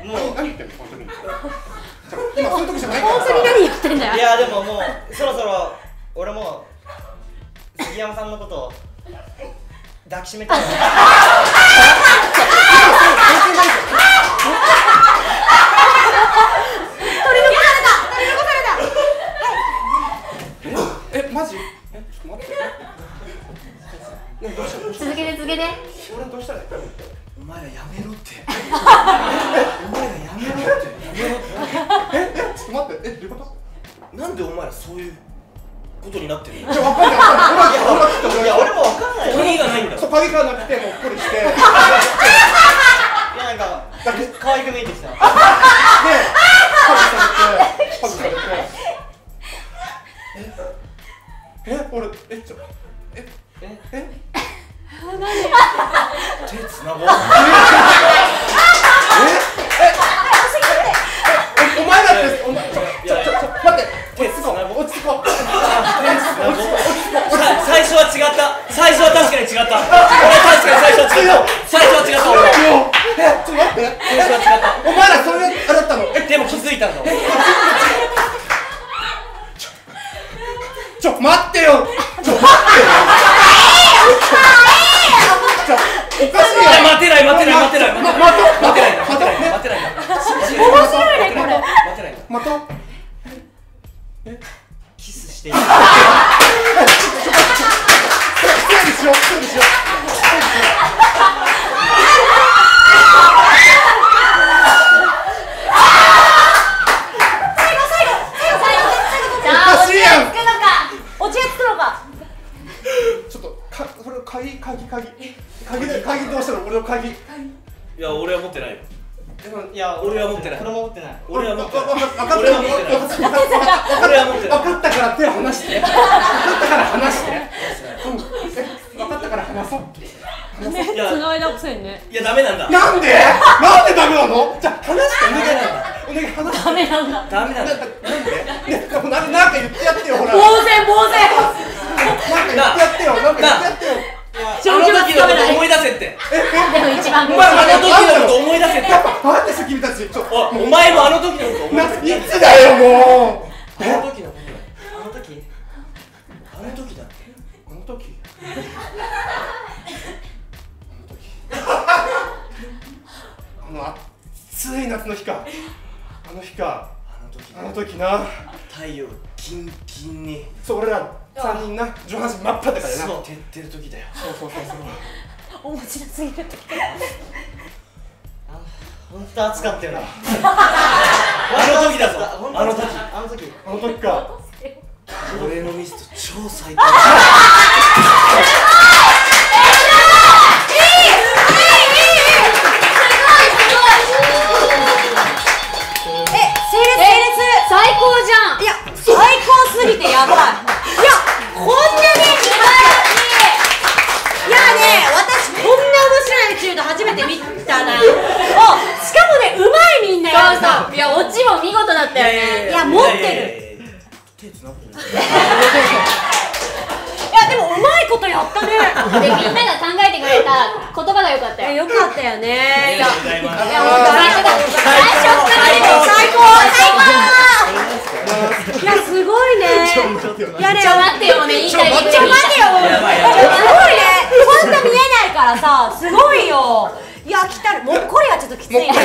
もう何言ってんの本当に今そういう時じゃないからさ本当に何言ってんだ。よいや でももうそろそろ俺も杉山さんのことを抱きしめたい取り残された。取り残された。えマジえちょっと待ってねどうしたどうした続けて続けて。俺どうしたらいいお前らやめろって。お前らやめろって。ええちょっと待って。えどういうことなんでお前らそういうことになって。るのいやわかんないわかんない俺は聞いや俺もわかんない鍵がないんだそう鍵がなくて。もうこりして。いやなんかだけ可愛く見えて。きたハグされて。ハグされて。ええ俺えちょええ？え？手つなごうおお前だってお前ちょちょちょちょ待って落ち着こう落ち着こうさ最初は違った最初は確かに違った俺は確かに最初は違った最初は違った俺はえ？ちょっと待って最初は違ったお前らそういうあれだったのえ？でも気づいたんだ俺ちょ待ってよちょ待ってよおかしい。い待てない待てない。待てないま待待とうてない待てない。待待てない。待てない。面白いねこれ。待てない。待とうキ暑かったよな。見事だったよね。いや持ってる。いやでもうまいことやったね。でみんなが考えてくれた言葉が良かったよ。よかったよね。いや最初から最高。最高。いやすごいねやれちょ待ってよねいいちょ待てよすごいねこんな見えないからさすごいよいや来たる。もっこりはちょっときついね。最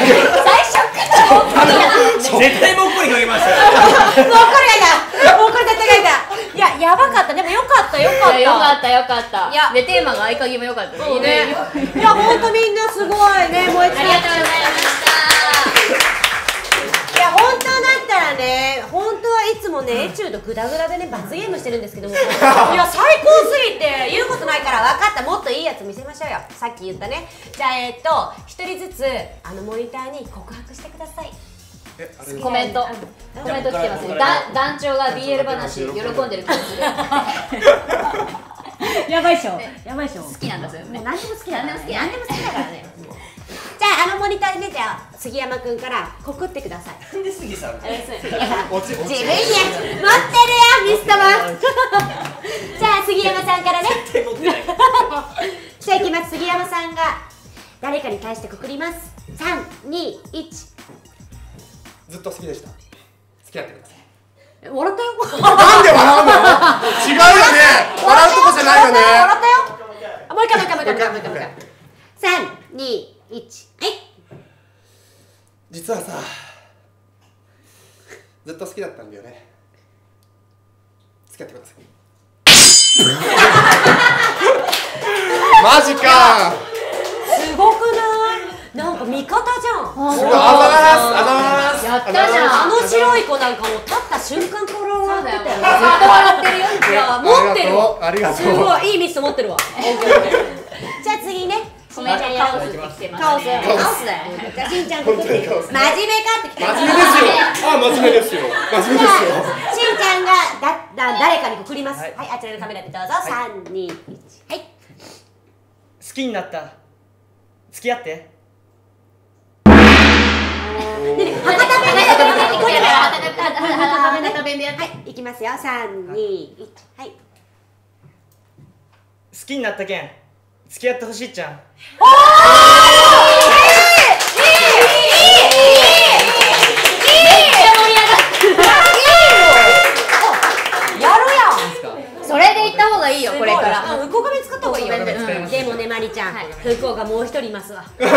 初からもっこりや 絶対もっこりかけましたよもっこりがいたもっこり絶対がいたいややばかった。でもよかったよかった。よかったよかった。いやでテーマが合鍵もよかった。そうね。いやほんとみんなすごいね燃えてありがとうございまいや本当だったらね本当はいつもねエチュードグダグダでね罰ゲームしてるんですけども。いや最高すぎて言うことないから分かった。もっといいやつ見せましょうよ。さっき言ったね。じゃあえっと一人ずつあのモニターに告白してください。コメント。コメント来てますね。だ団長が BL 話喜んでる感じで。やばいっしょ。やばいっしょ。好きなんでも好きだから何でも好きだ何でも好きだからねじゃああのモニターにねじゃあ杉山くんから告ってください。なんで杉さん自分や持ってるよミスタマ じゃあ杉山さんからね。絶対持ってない。じゃあいきます。杉山さんが誰かに対して告ります。321ずっと好きでした。付き合ってください。笑ったよ。なんで笑うの？違うよね。笑うとこじゃないよね。笑ったよ。あもう一回もう一回もう一回もう一回もう一回。三二一。はい。実はさずっと好きだったんだよね。付き合ってください。マジか。すごくない？なんか味方じゃん。あざますあざます。やったじゃん。あの白い子なんかもう立った瞬間から笑ってたよ。ずっと笑ってるよ。いや持ってるわ。ありがとう。すごい。いいミス持ってるわ。じゃあ次ねコメントにカオスって来てますカオスねカオスだよ。じゃあしんちゃんここって真面目かってきた真面目ですよ。あ真面目ですよ。真面目ですよ。しんちゃんがだだ誰かに送ります。はい、あちらのカメラでどうぞ。三二一。はい好きになった。付き合って。博多弁でこれから博多弁でやってはいいきますよ。三二一。はい。好きになったけん付き合ってほしいっちゃん。やるやんそれで行った方がいいよこれから福岡弁使った方がいいよでうんでもねまりちゃん福岡もう一人いますわ向こうが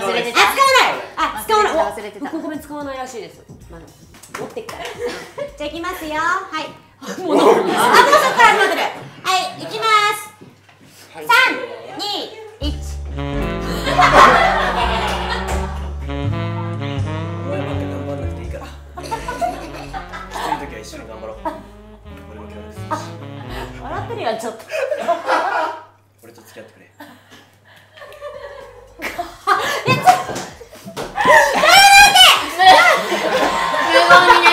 忘れてあ使わないあ使わない忘れてた福岡弁使わないらしいですまだ持ってっからじゃあいきますよはいもうあもうそっから始まってるはいいきます三二一俺ばっか頑張んなくていいからきつい時は一緒に頑張ろう。俺も協力するし笑ってるやん。ちょっと俺と付き合って無言に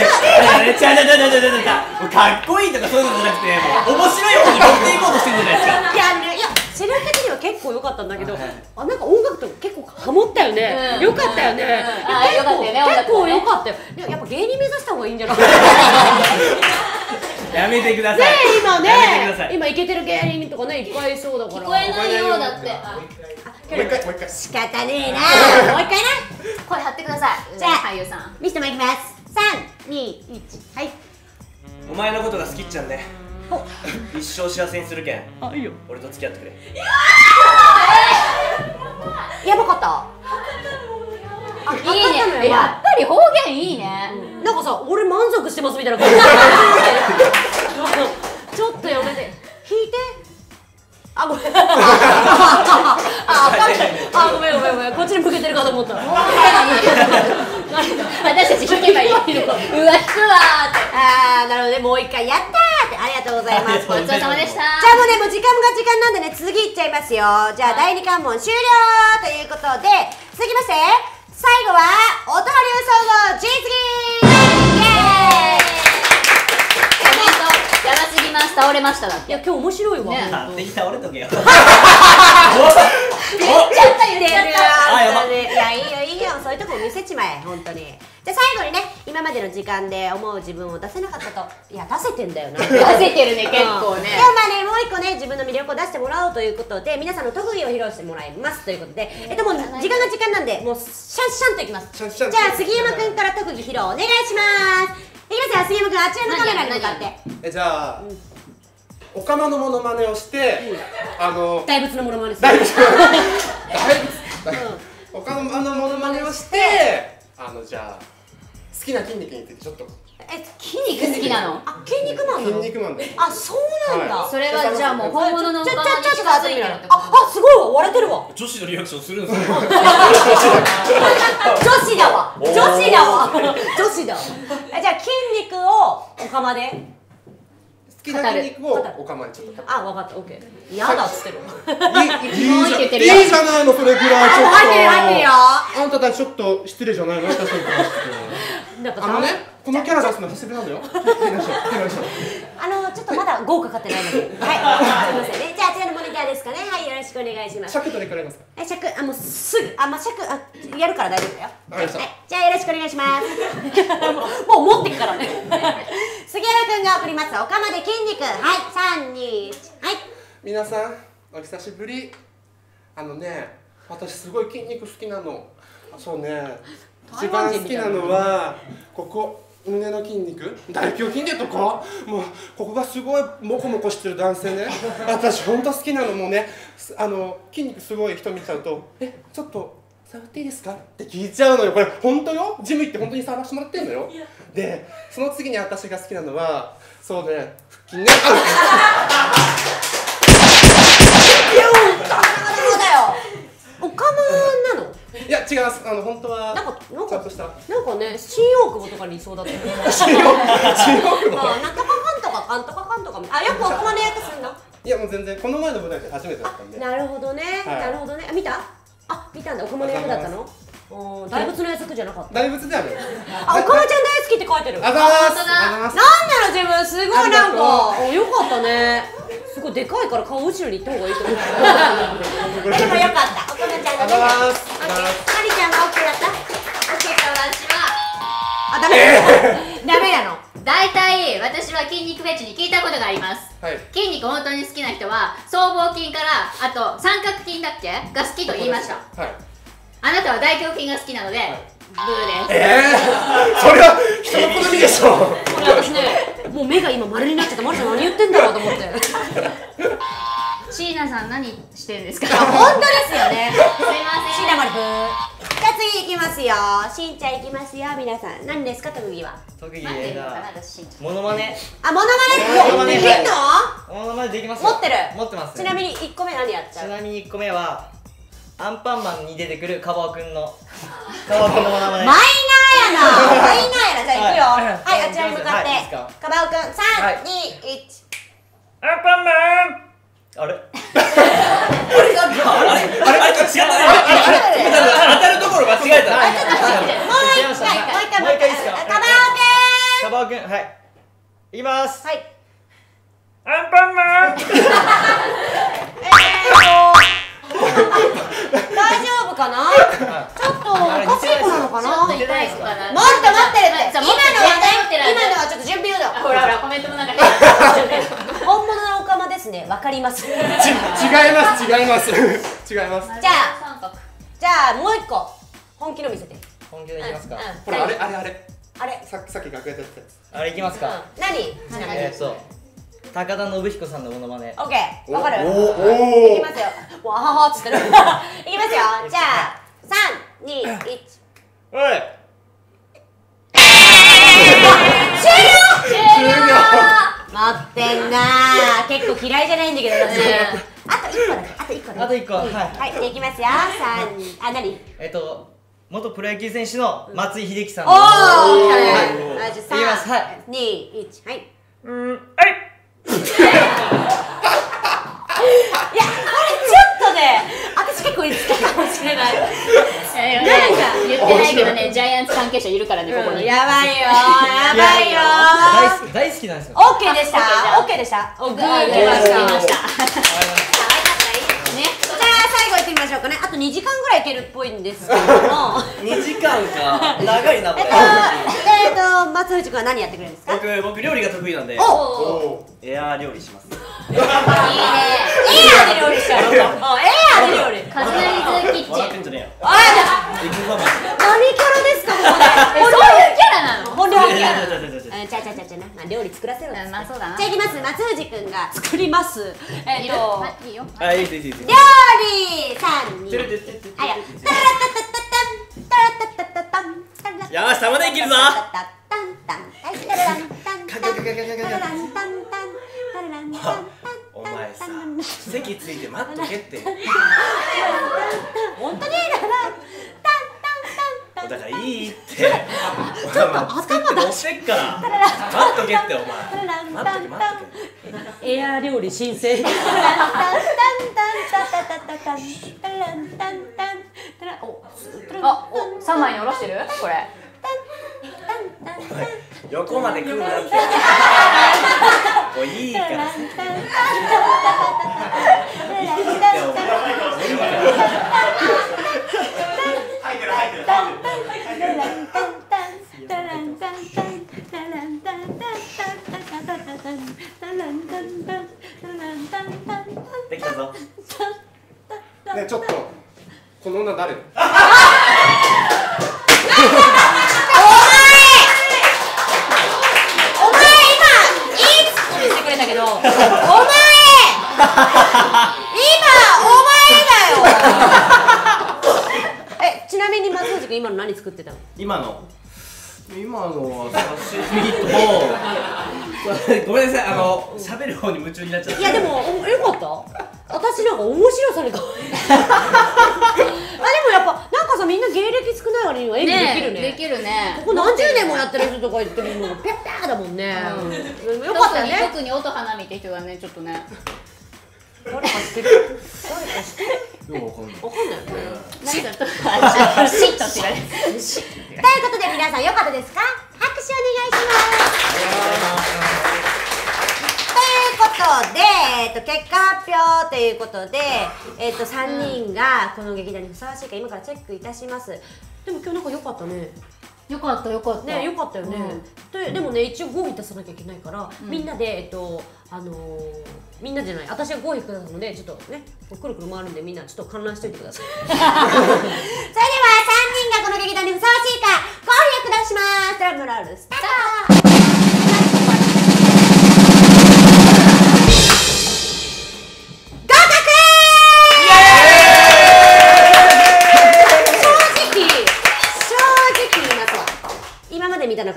なっちゃちゃうちゃうちゃうちゃうちゃうちゃかっこいいとかそういうのじゃなくてもう面白い方に持っていこうとしてるじゃないですかいやいやセリフ的には結構良かったんだけど、あなんか音楽と結構ハモったよね、うん良かったよね、うんいやあ良かったよね結構もね良かったよやっぱ芸人目指した方がいいんじゃないやめてくださいね今ねやめてください今イケてる芸人とかねいっぱいそうだから聞こえないようだってもう一回もう一回仕方ねえなもう一回な声張ってくださいじゃあ俳優さん見せてもらいきます三二一はい。お前のことが好きっちゃんね。一生幸せにするけん。あいいよ。俺と付き合ってくれ。やばかった。あいいね。やっぱり方言いいね。なんかさ俺満足してますみたいな感じ。ちょっとやめて。引いて。あごめん。あああごめんごめんごめん。こっちに向けてるかと思った 私たち引けばいいの。うわ引くわーって。あーなるほどね。もう一回やったーって。ありがとうございます。ごちそうさまでした。じゃあもうねもう時間が時間なんでね次いっちゃいますよ。じゃあ第二関門終了ということで続きまして最後は音波流総合実技イエーイトやばすぎます倒れましただって。いや今日面白いわ、ね。勝手に倒れとけよ。言っちゃった言ってるよあやば。本当にいやいいよいいよそういうとこ見せちまえ本当に。じで最後にね今までの時間で思う自分を出せなかったと。いや出せてんだよな。出せてるね結構ね。でもまあねもう一個ね自分の魅力を出してもらおうということで皆さんの特技を披露してもらいますということで。えっともう時間が時間なんでもうシャンシャンといきます。じゃあ杉山くんから特技披露お願いします。いきますよ杉山くん。あちらのカメラに向かって。えじゃあ、おかまのモノマネをして、あの大仏のものまねする。大仏？大仏？おかまのモノマネをしてあのじゃあ好きな筋肉についてちょっとえ筋肉好きなの？あ筋肉マンな筋の肉マンであそうなんだ、はそれはじゃあもう本物のちょちょちょお顔にちょっと近づいてるってああすごいわ。割れてるわ。女子のリアクションするんですよ女子だ。わ。女子だわ。女子だ。わえじゃあ筋肉をおかまで？好きな筋肉をおかまにちょっと。あ分かった。オッケー。やだっつってる。いいじゃないのそれぐらい。ちょっと。入ってる入ってるよあんたたちちょっと失礼じゃないの？私に関して。なんかあのねこのキャラ出すの久しぶりなのよ。変な人変な人あのちょっとまだ5かかってないので。はい。すいませんね。じゃああちらのモニターですかね。はい。よろしくお願いします。尺どれくらいますか？え尺あもうすぐ。あまあ尺あやるから大丈夫だよはい。じゃあよろしくお願いします。も うもう持ってくからね。杉山くんが送りますおかまで筋肉。はい。321はい。皆さんお久しぶり。あのね私すごい筋肉好きなの。そうね一番好きなのはここ胸の筋肉。大胸筋でとかもうここがすごいモコモコしてる男性ね。私ほんと好きなのもうねすあの筋肉すごい人見ちゃうと「えちょっと触っていいですか?」って聞いちゃうのよ。これ本当よ？ジム行って本当に触らせてもらってんのよ。でその次に私が好きなのはそうね腹筋ね。あそうだよ。おかまなのいや違います。あの本当はなんかなんかなんかね新大久保とかにいそうだったよね。新大久保？まあなんとかかんとかかんとかかんとか。あよくおかまの役すんのいやもう全然この前の舞台で初めてだったんで。なるほどね、はい。なるほどね。あ見た？あ見たんだ。おかまの役だったの？大仏の役じゃなかった。大仏であるあおかまちゃん大好きって書いてる。あざーす。なんなの自分。すごいなんか。およかったねすごいでかいから顔後ろに行った方がいいと思う。えでもよかったおかまちゃんがねあざーすオッケーマリちゃんがオッケーだったオッケー私はあダメダメなの。大体私は筋肉フェチに聞いたことがあります。はい。筋肉本当に好きな人は僧帽筋からあと三角筋だっけが好きと言いましたはい。あなたは大胸筋が好きなので、ブーです。えー、それは人の好みでしょ。これ私ねもう目が今丸になっちゃったマリちゃん何言ってんだろうと思って。椎名さん何してるんですか？本当ですよね。すいません。しなまりくんじゃあ次行きますよ。しんちゃん行きますよ。皆さん何ですか？特技は。特技なんていうのかなが私。しんちモノマネ。あモノマネ？モノマネ。できんの？モノマネできますよ。持ってる。持ってます。ちなみに1個目何やっちゃう？ちなみに1個目はアンパンマンに出てくるカバオくんのカバオくんのモノマネマイナーやな。マイナーやな。じゃあ行くよ。はい。はいあちらに向かっはい。カバオくんはい。321アンパンマン。あれ？あれ？あれ？違ったあれ？当たるところ間違えた。はい。もう一回もう一回もう一回。いいですか？カバカバオくんはい。いきます。オくんはい。アンパンマン 大丈夫かな？ちょっとおかしい子なのかな？ちょっと痛い子か？なもっと待ってるって。じゃあ今のはね今のはちょっと準備運動ほらほらコメントの中にじ本物のオカマですね。わかります。じゃ違います違います。違います。あ三角。じゃあもう一個。本気の見せて。本気でいきますか？ほらあれあれあれ。あれ。ささっき楽屋でやってたやつ。あれいきますか？うん。何？えーっと高田信彦さんのモノマネ。オッケーわかる？おおいきますよ。もうあははっつってる。いきますよ。じゃあ三二一。おい。終了。待ってんなー。結構嫌いじゃないんだけど私。あと一個だけ。あと一個だけあと一個はい。はい。じゃあいきますよ。三あ何？えっと元プロ野球選手の松井秀喜さんおのお来たね。はいはいじゃあいきます。三はい。二一。はい。うんはいいやこれちょっとね私結構いつかもしれない。えーなんか言ってないけどねジャイアンツ関係者いるからねここに。やばいよやばいよ大好き大好きなんですよ。オッケーでした。オッケーじゃあオッケーでした。オッケーグー出ました。出ました。ね。じゃあ最後いってみましょうましょうかね。あと2時間ぐらいいけるっぽいんですけども。2時間か。長いなこれえっとえっと松藤君は何やってくれるんですか？僕僕料理が得意なんで。おおエアー料理します。エアーで料理しちゃう。エアーで料理。カズナリズキッチン。笑ってんじゃねえよ。あ何キャラですかここえそういうキャラなの？で本領キャラでいやいやいやいやいやうんちゃちゃちゃちゃな、まあ、料理作らせまあそうだな。じゃあいきます松藤君が作ります。えっとはいいい。よあいいですいい料理三二すてるてるてるてるあやタラタタタタンタラタタタタンタラタタよし玉でいけるぞタタタンタンタンタンタンタンタン席ついて待っとけって。本当にラランタンタンタンタン。だからいいって。ちょっと頭押してっから。待っとけってお前待っとけ待っとけエア料理新鮮タランタンタンタンタタタタタン。タランタンタン。タラおあお三枚におろしてる？これ横まで来るなって。もういいから。さできたぞねちょっとこの女誰お前今お前だよ。えちなみに松藤君今の何作ってたの？今の。今のは刺身とごめんなさいあの喋る方に夢中になっちゃった。いやでもおよかった。私なんか面白さに変わる。あでもやっぱさみんな芸歴少ない割には演技できるね。できるね。ここ何十年もやってる人とか言ってるのピャッピャーだもんね、うん、よかったよね。特に音花見って人がねちょっとね。誰か知ってる？誰か知ってる？ようわかんない。わかんないよね。何かとあシッとって言われるということで皆さんよかったですか？拍手お願いしますことで、えっと、結果発表ということで、えっと、3人がこの劇団にふさわしいか今からチェックいたします。でも今日なんか良かったね。よかったよかった。ね良かったよね、うん。でもね一応合否出さなきゃいけないから、みんなでえっとあのーみんなじゃない私は合否くださるのでちょっとねくるくる回るんでみんなちょっと観覧しといてください。それでは3人がこの劇団にふさわしいか合否を下します。ドラムロールスタート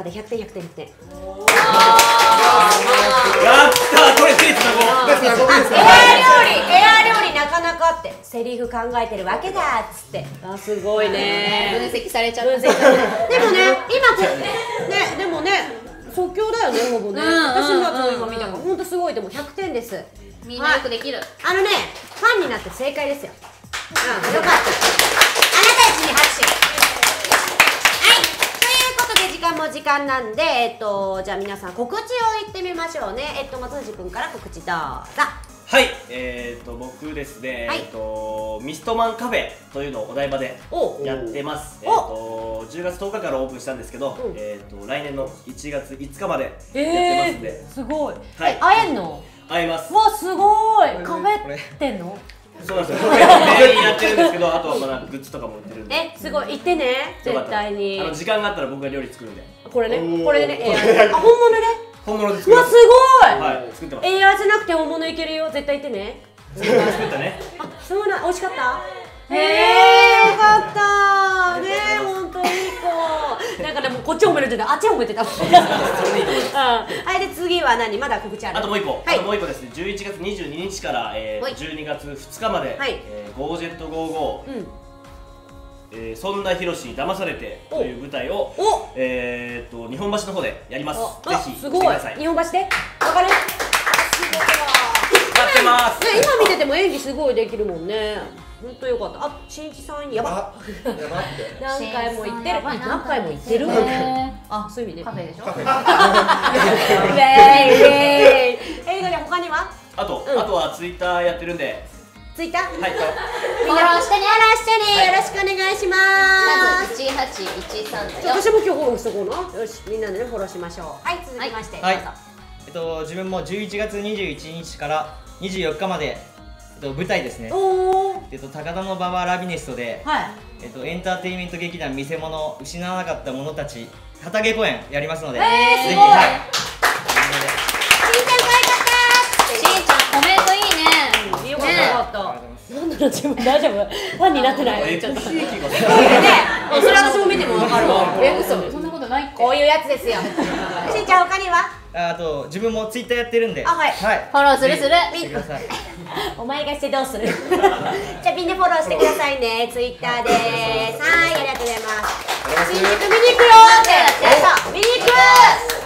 中で100点100点100点。やったこれ手つなごうエア料理エア料理なかなかってセリフ考えてるわけだっつってあすごいね分析されちゃったでもね今こねでもね即興だよねほぼね、私のやつ今見たから本当すごいでも100点ですみんなよくできるあのねファンになって正解ですようんよかったあなたたちに拍手時間も時間なんでえっとじゃあ皆さん告知を言ってみましょうね。えっと松藤君から告知どうぞ。はいえーと僕ですねはい。えーとミストマンカフェというのをお台場でおやってます。えおーと10月10日からオープンしたんですけどうん。えーと来年の1月5日までやってえますんで。すごい、はい。え会えんの？会えます。わすごい。カフェってんの？そうなんですよ。メインやってるんですけど あとはまだグッズとかも売ってるんで。えすごい。行ってね。絶対に。あの時間があったら僕が料理作るんで。これね。これでねエアーあ本物で本物でうわすすごい、はい作ってます。エアーじゃなくて本物いけるよ。絶対行ってね。作ったね。あそうな。ん美味しかった？へえよかった。ねえ本当いい子。なんかでもこっち褒めるってあっち褒めてたもんはいで次は何？まだ告知ある？あともう一個、はい。あともう一個ですね、11月22日から、えーはい。12月2日まで、はい。えーゴージェット55、うん。えーそんなヒロシに騙されてという舞台を、お。えー、と日本橋の方でやります。あぜひ来てください。日本橋で？わかる？ます。ね今見てても演技すごいできるもんね。本当よかった。あしんいちさんやば。あやばって。何回も言ってる。何回も言ってる。ね。あそういう意味ねカフェでしょ？カフェ。イエーイイエーイ映画で他には？あと、うん。あとはツイッターやってるんで、ツイッター？はい。フォローしてね。フォローしてね。よろしくお願いします。まず1813だよ私も今日フォローしとこうな。よしみんなでねフォローしましょう。はい続きまして、えっと自分も11月21日から24日まで、えっと、舞台ですね。おおえっと、高田の馬場ラビネストで、はい。えっと、エンターテインメント劇団見せ物失わなかった者たち旗芸公演やりますので、えーすごい。ぜひはいなんだろう自分大丈夫？ファンになってない。ちょっと。ね。それ私も見てもわかるわ。え嘘。そんないって。こういうやつですよ。しんちゃん他には？ああと自分もツイッターやってるんで。あはい。はい、フォローするする。ぜひしてください。お前がしてどうする？じゃあみんなフォローしてくださいね。ツイッターです。はいありがとうございます。新宿見に行くよって。やった見に行く。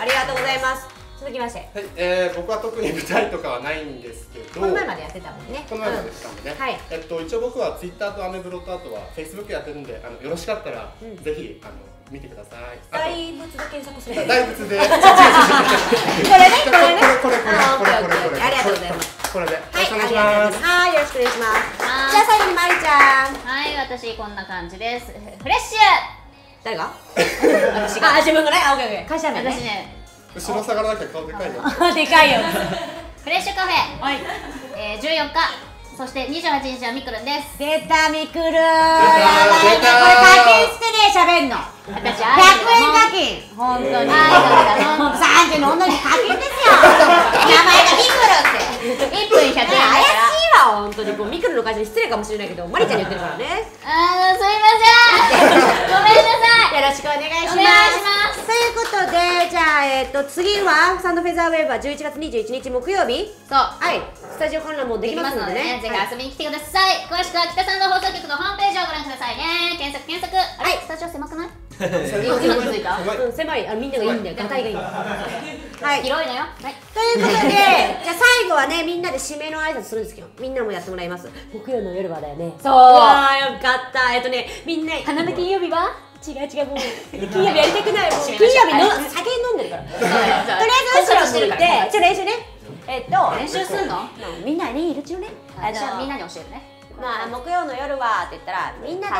ありがとうございます。続きまして。はい、えー、僕は特に舞台とかはないんですけど。この前までやってたもんね。この前までしたんでね、はい。えっと、一応僕はツイッターとアメブロとあとはフェイスブックやってるんであのよろしかったら、うん。ぜひあの見てください。大仏で検索すればいい大仏で。これねこれね。これこれこれこれこれこれ。これありがとうございます。これではい、お願いします。はい、よろしくお願いします。はいじゃあ最後にまりちゃん。はい私こんな感じです。フレッシ誰が？私が。あ、自分がね、あ、オッケーオッケー。会社ュ名ね。私ね。後ろ下がらなきゃ顔でかいよ。あでかいよ。フレッシュカフェ、はい。えー、14日そして28日はみくるんです。出たみくるやばい。ね、これ課金してね、喋んの。私100円課金。本当に。は30の女に課金ですよ。名前がみくるって。1分100円だ怪しいわ、本当に。こうミクルの会社に失礼かもしれないけどマリちゃんに言ってるからね。あーすいません。ごめんなさいよろしくお願いします。お願いしますということでじゃあ、えっと次はサンドフェザーウェーブは11月21日木曜日。そう。はい。スタジオ観覧もででききまますすのでね、のでね。ぜひ遊びに来てください、詳しくは北参道放送局のホームページをご覧くださいね。検索検索。あれ、はい。スタジオ狭くない？狭い。うん、狭い。あみんながいいんだよ。ガタイがいい はい。広いのよ。はい。ということでじゃあ最後はねみんなで締めの挨拶するんですけどみんなもやってもらいます。木曜の夜はだよね。そう。わーよかった。えっとねみんな花の金曜日は？違う違うもう金曜日やりたくないもう。金曜日の酒飲んでるから。とりあえず後ろ向いてちょ練習ね。えっと練習すんの？みんなにいるちゅうねあじゃあみんなに教えるね。まあ木曜の夜はって言ったらみんなで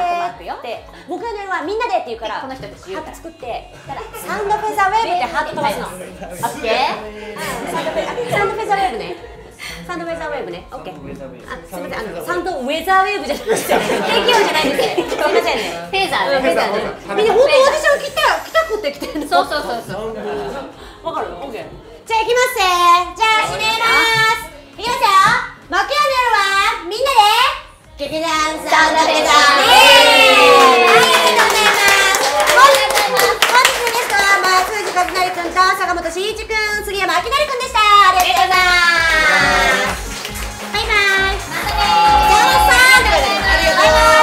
って木曜の夜はみんなでって言うからこの人たちハート作ってサウンドフェザーウェーブってハート飛ばすのオッケー。サンドフェザーウェーブねサウンドフェザーウェーブね。オッケー。あすみません。あのサウンドウェザーウェーブ。じゃなくて天気予報じゃない。ん ですねすみませんね。フェーザーね。うんフェザーね。みんな本当オーディション来た来たくて来てんの。そうそうそう。そうわかる？オッケー。じゃあ行きます。ぜじゃあ締めます。いきますよ。木曜の夜はみんなで。劇団サウンドフェザーねありがとうございます本日のゲストは松藤和成君と坂本慎一君杉山明成君でしたありがとうございます。バイバイ。またねー山本さんありがとうございます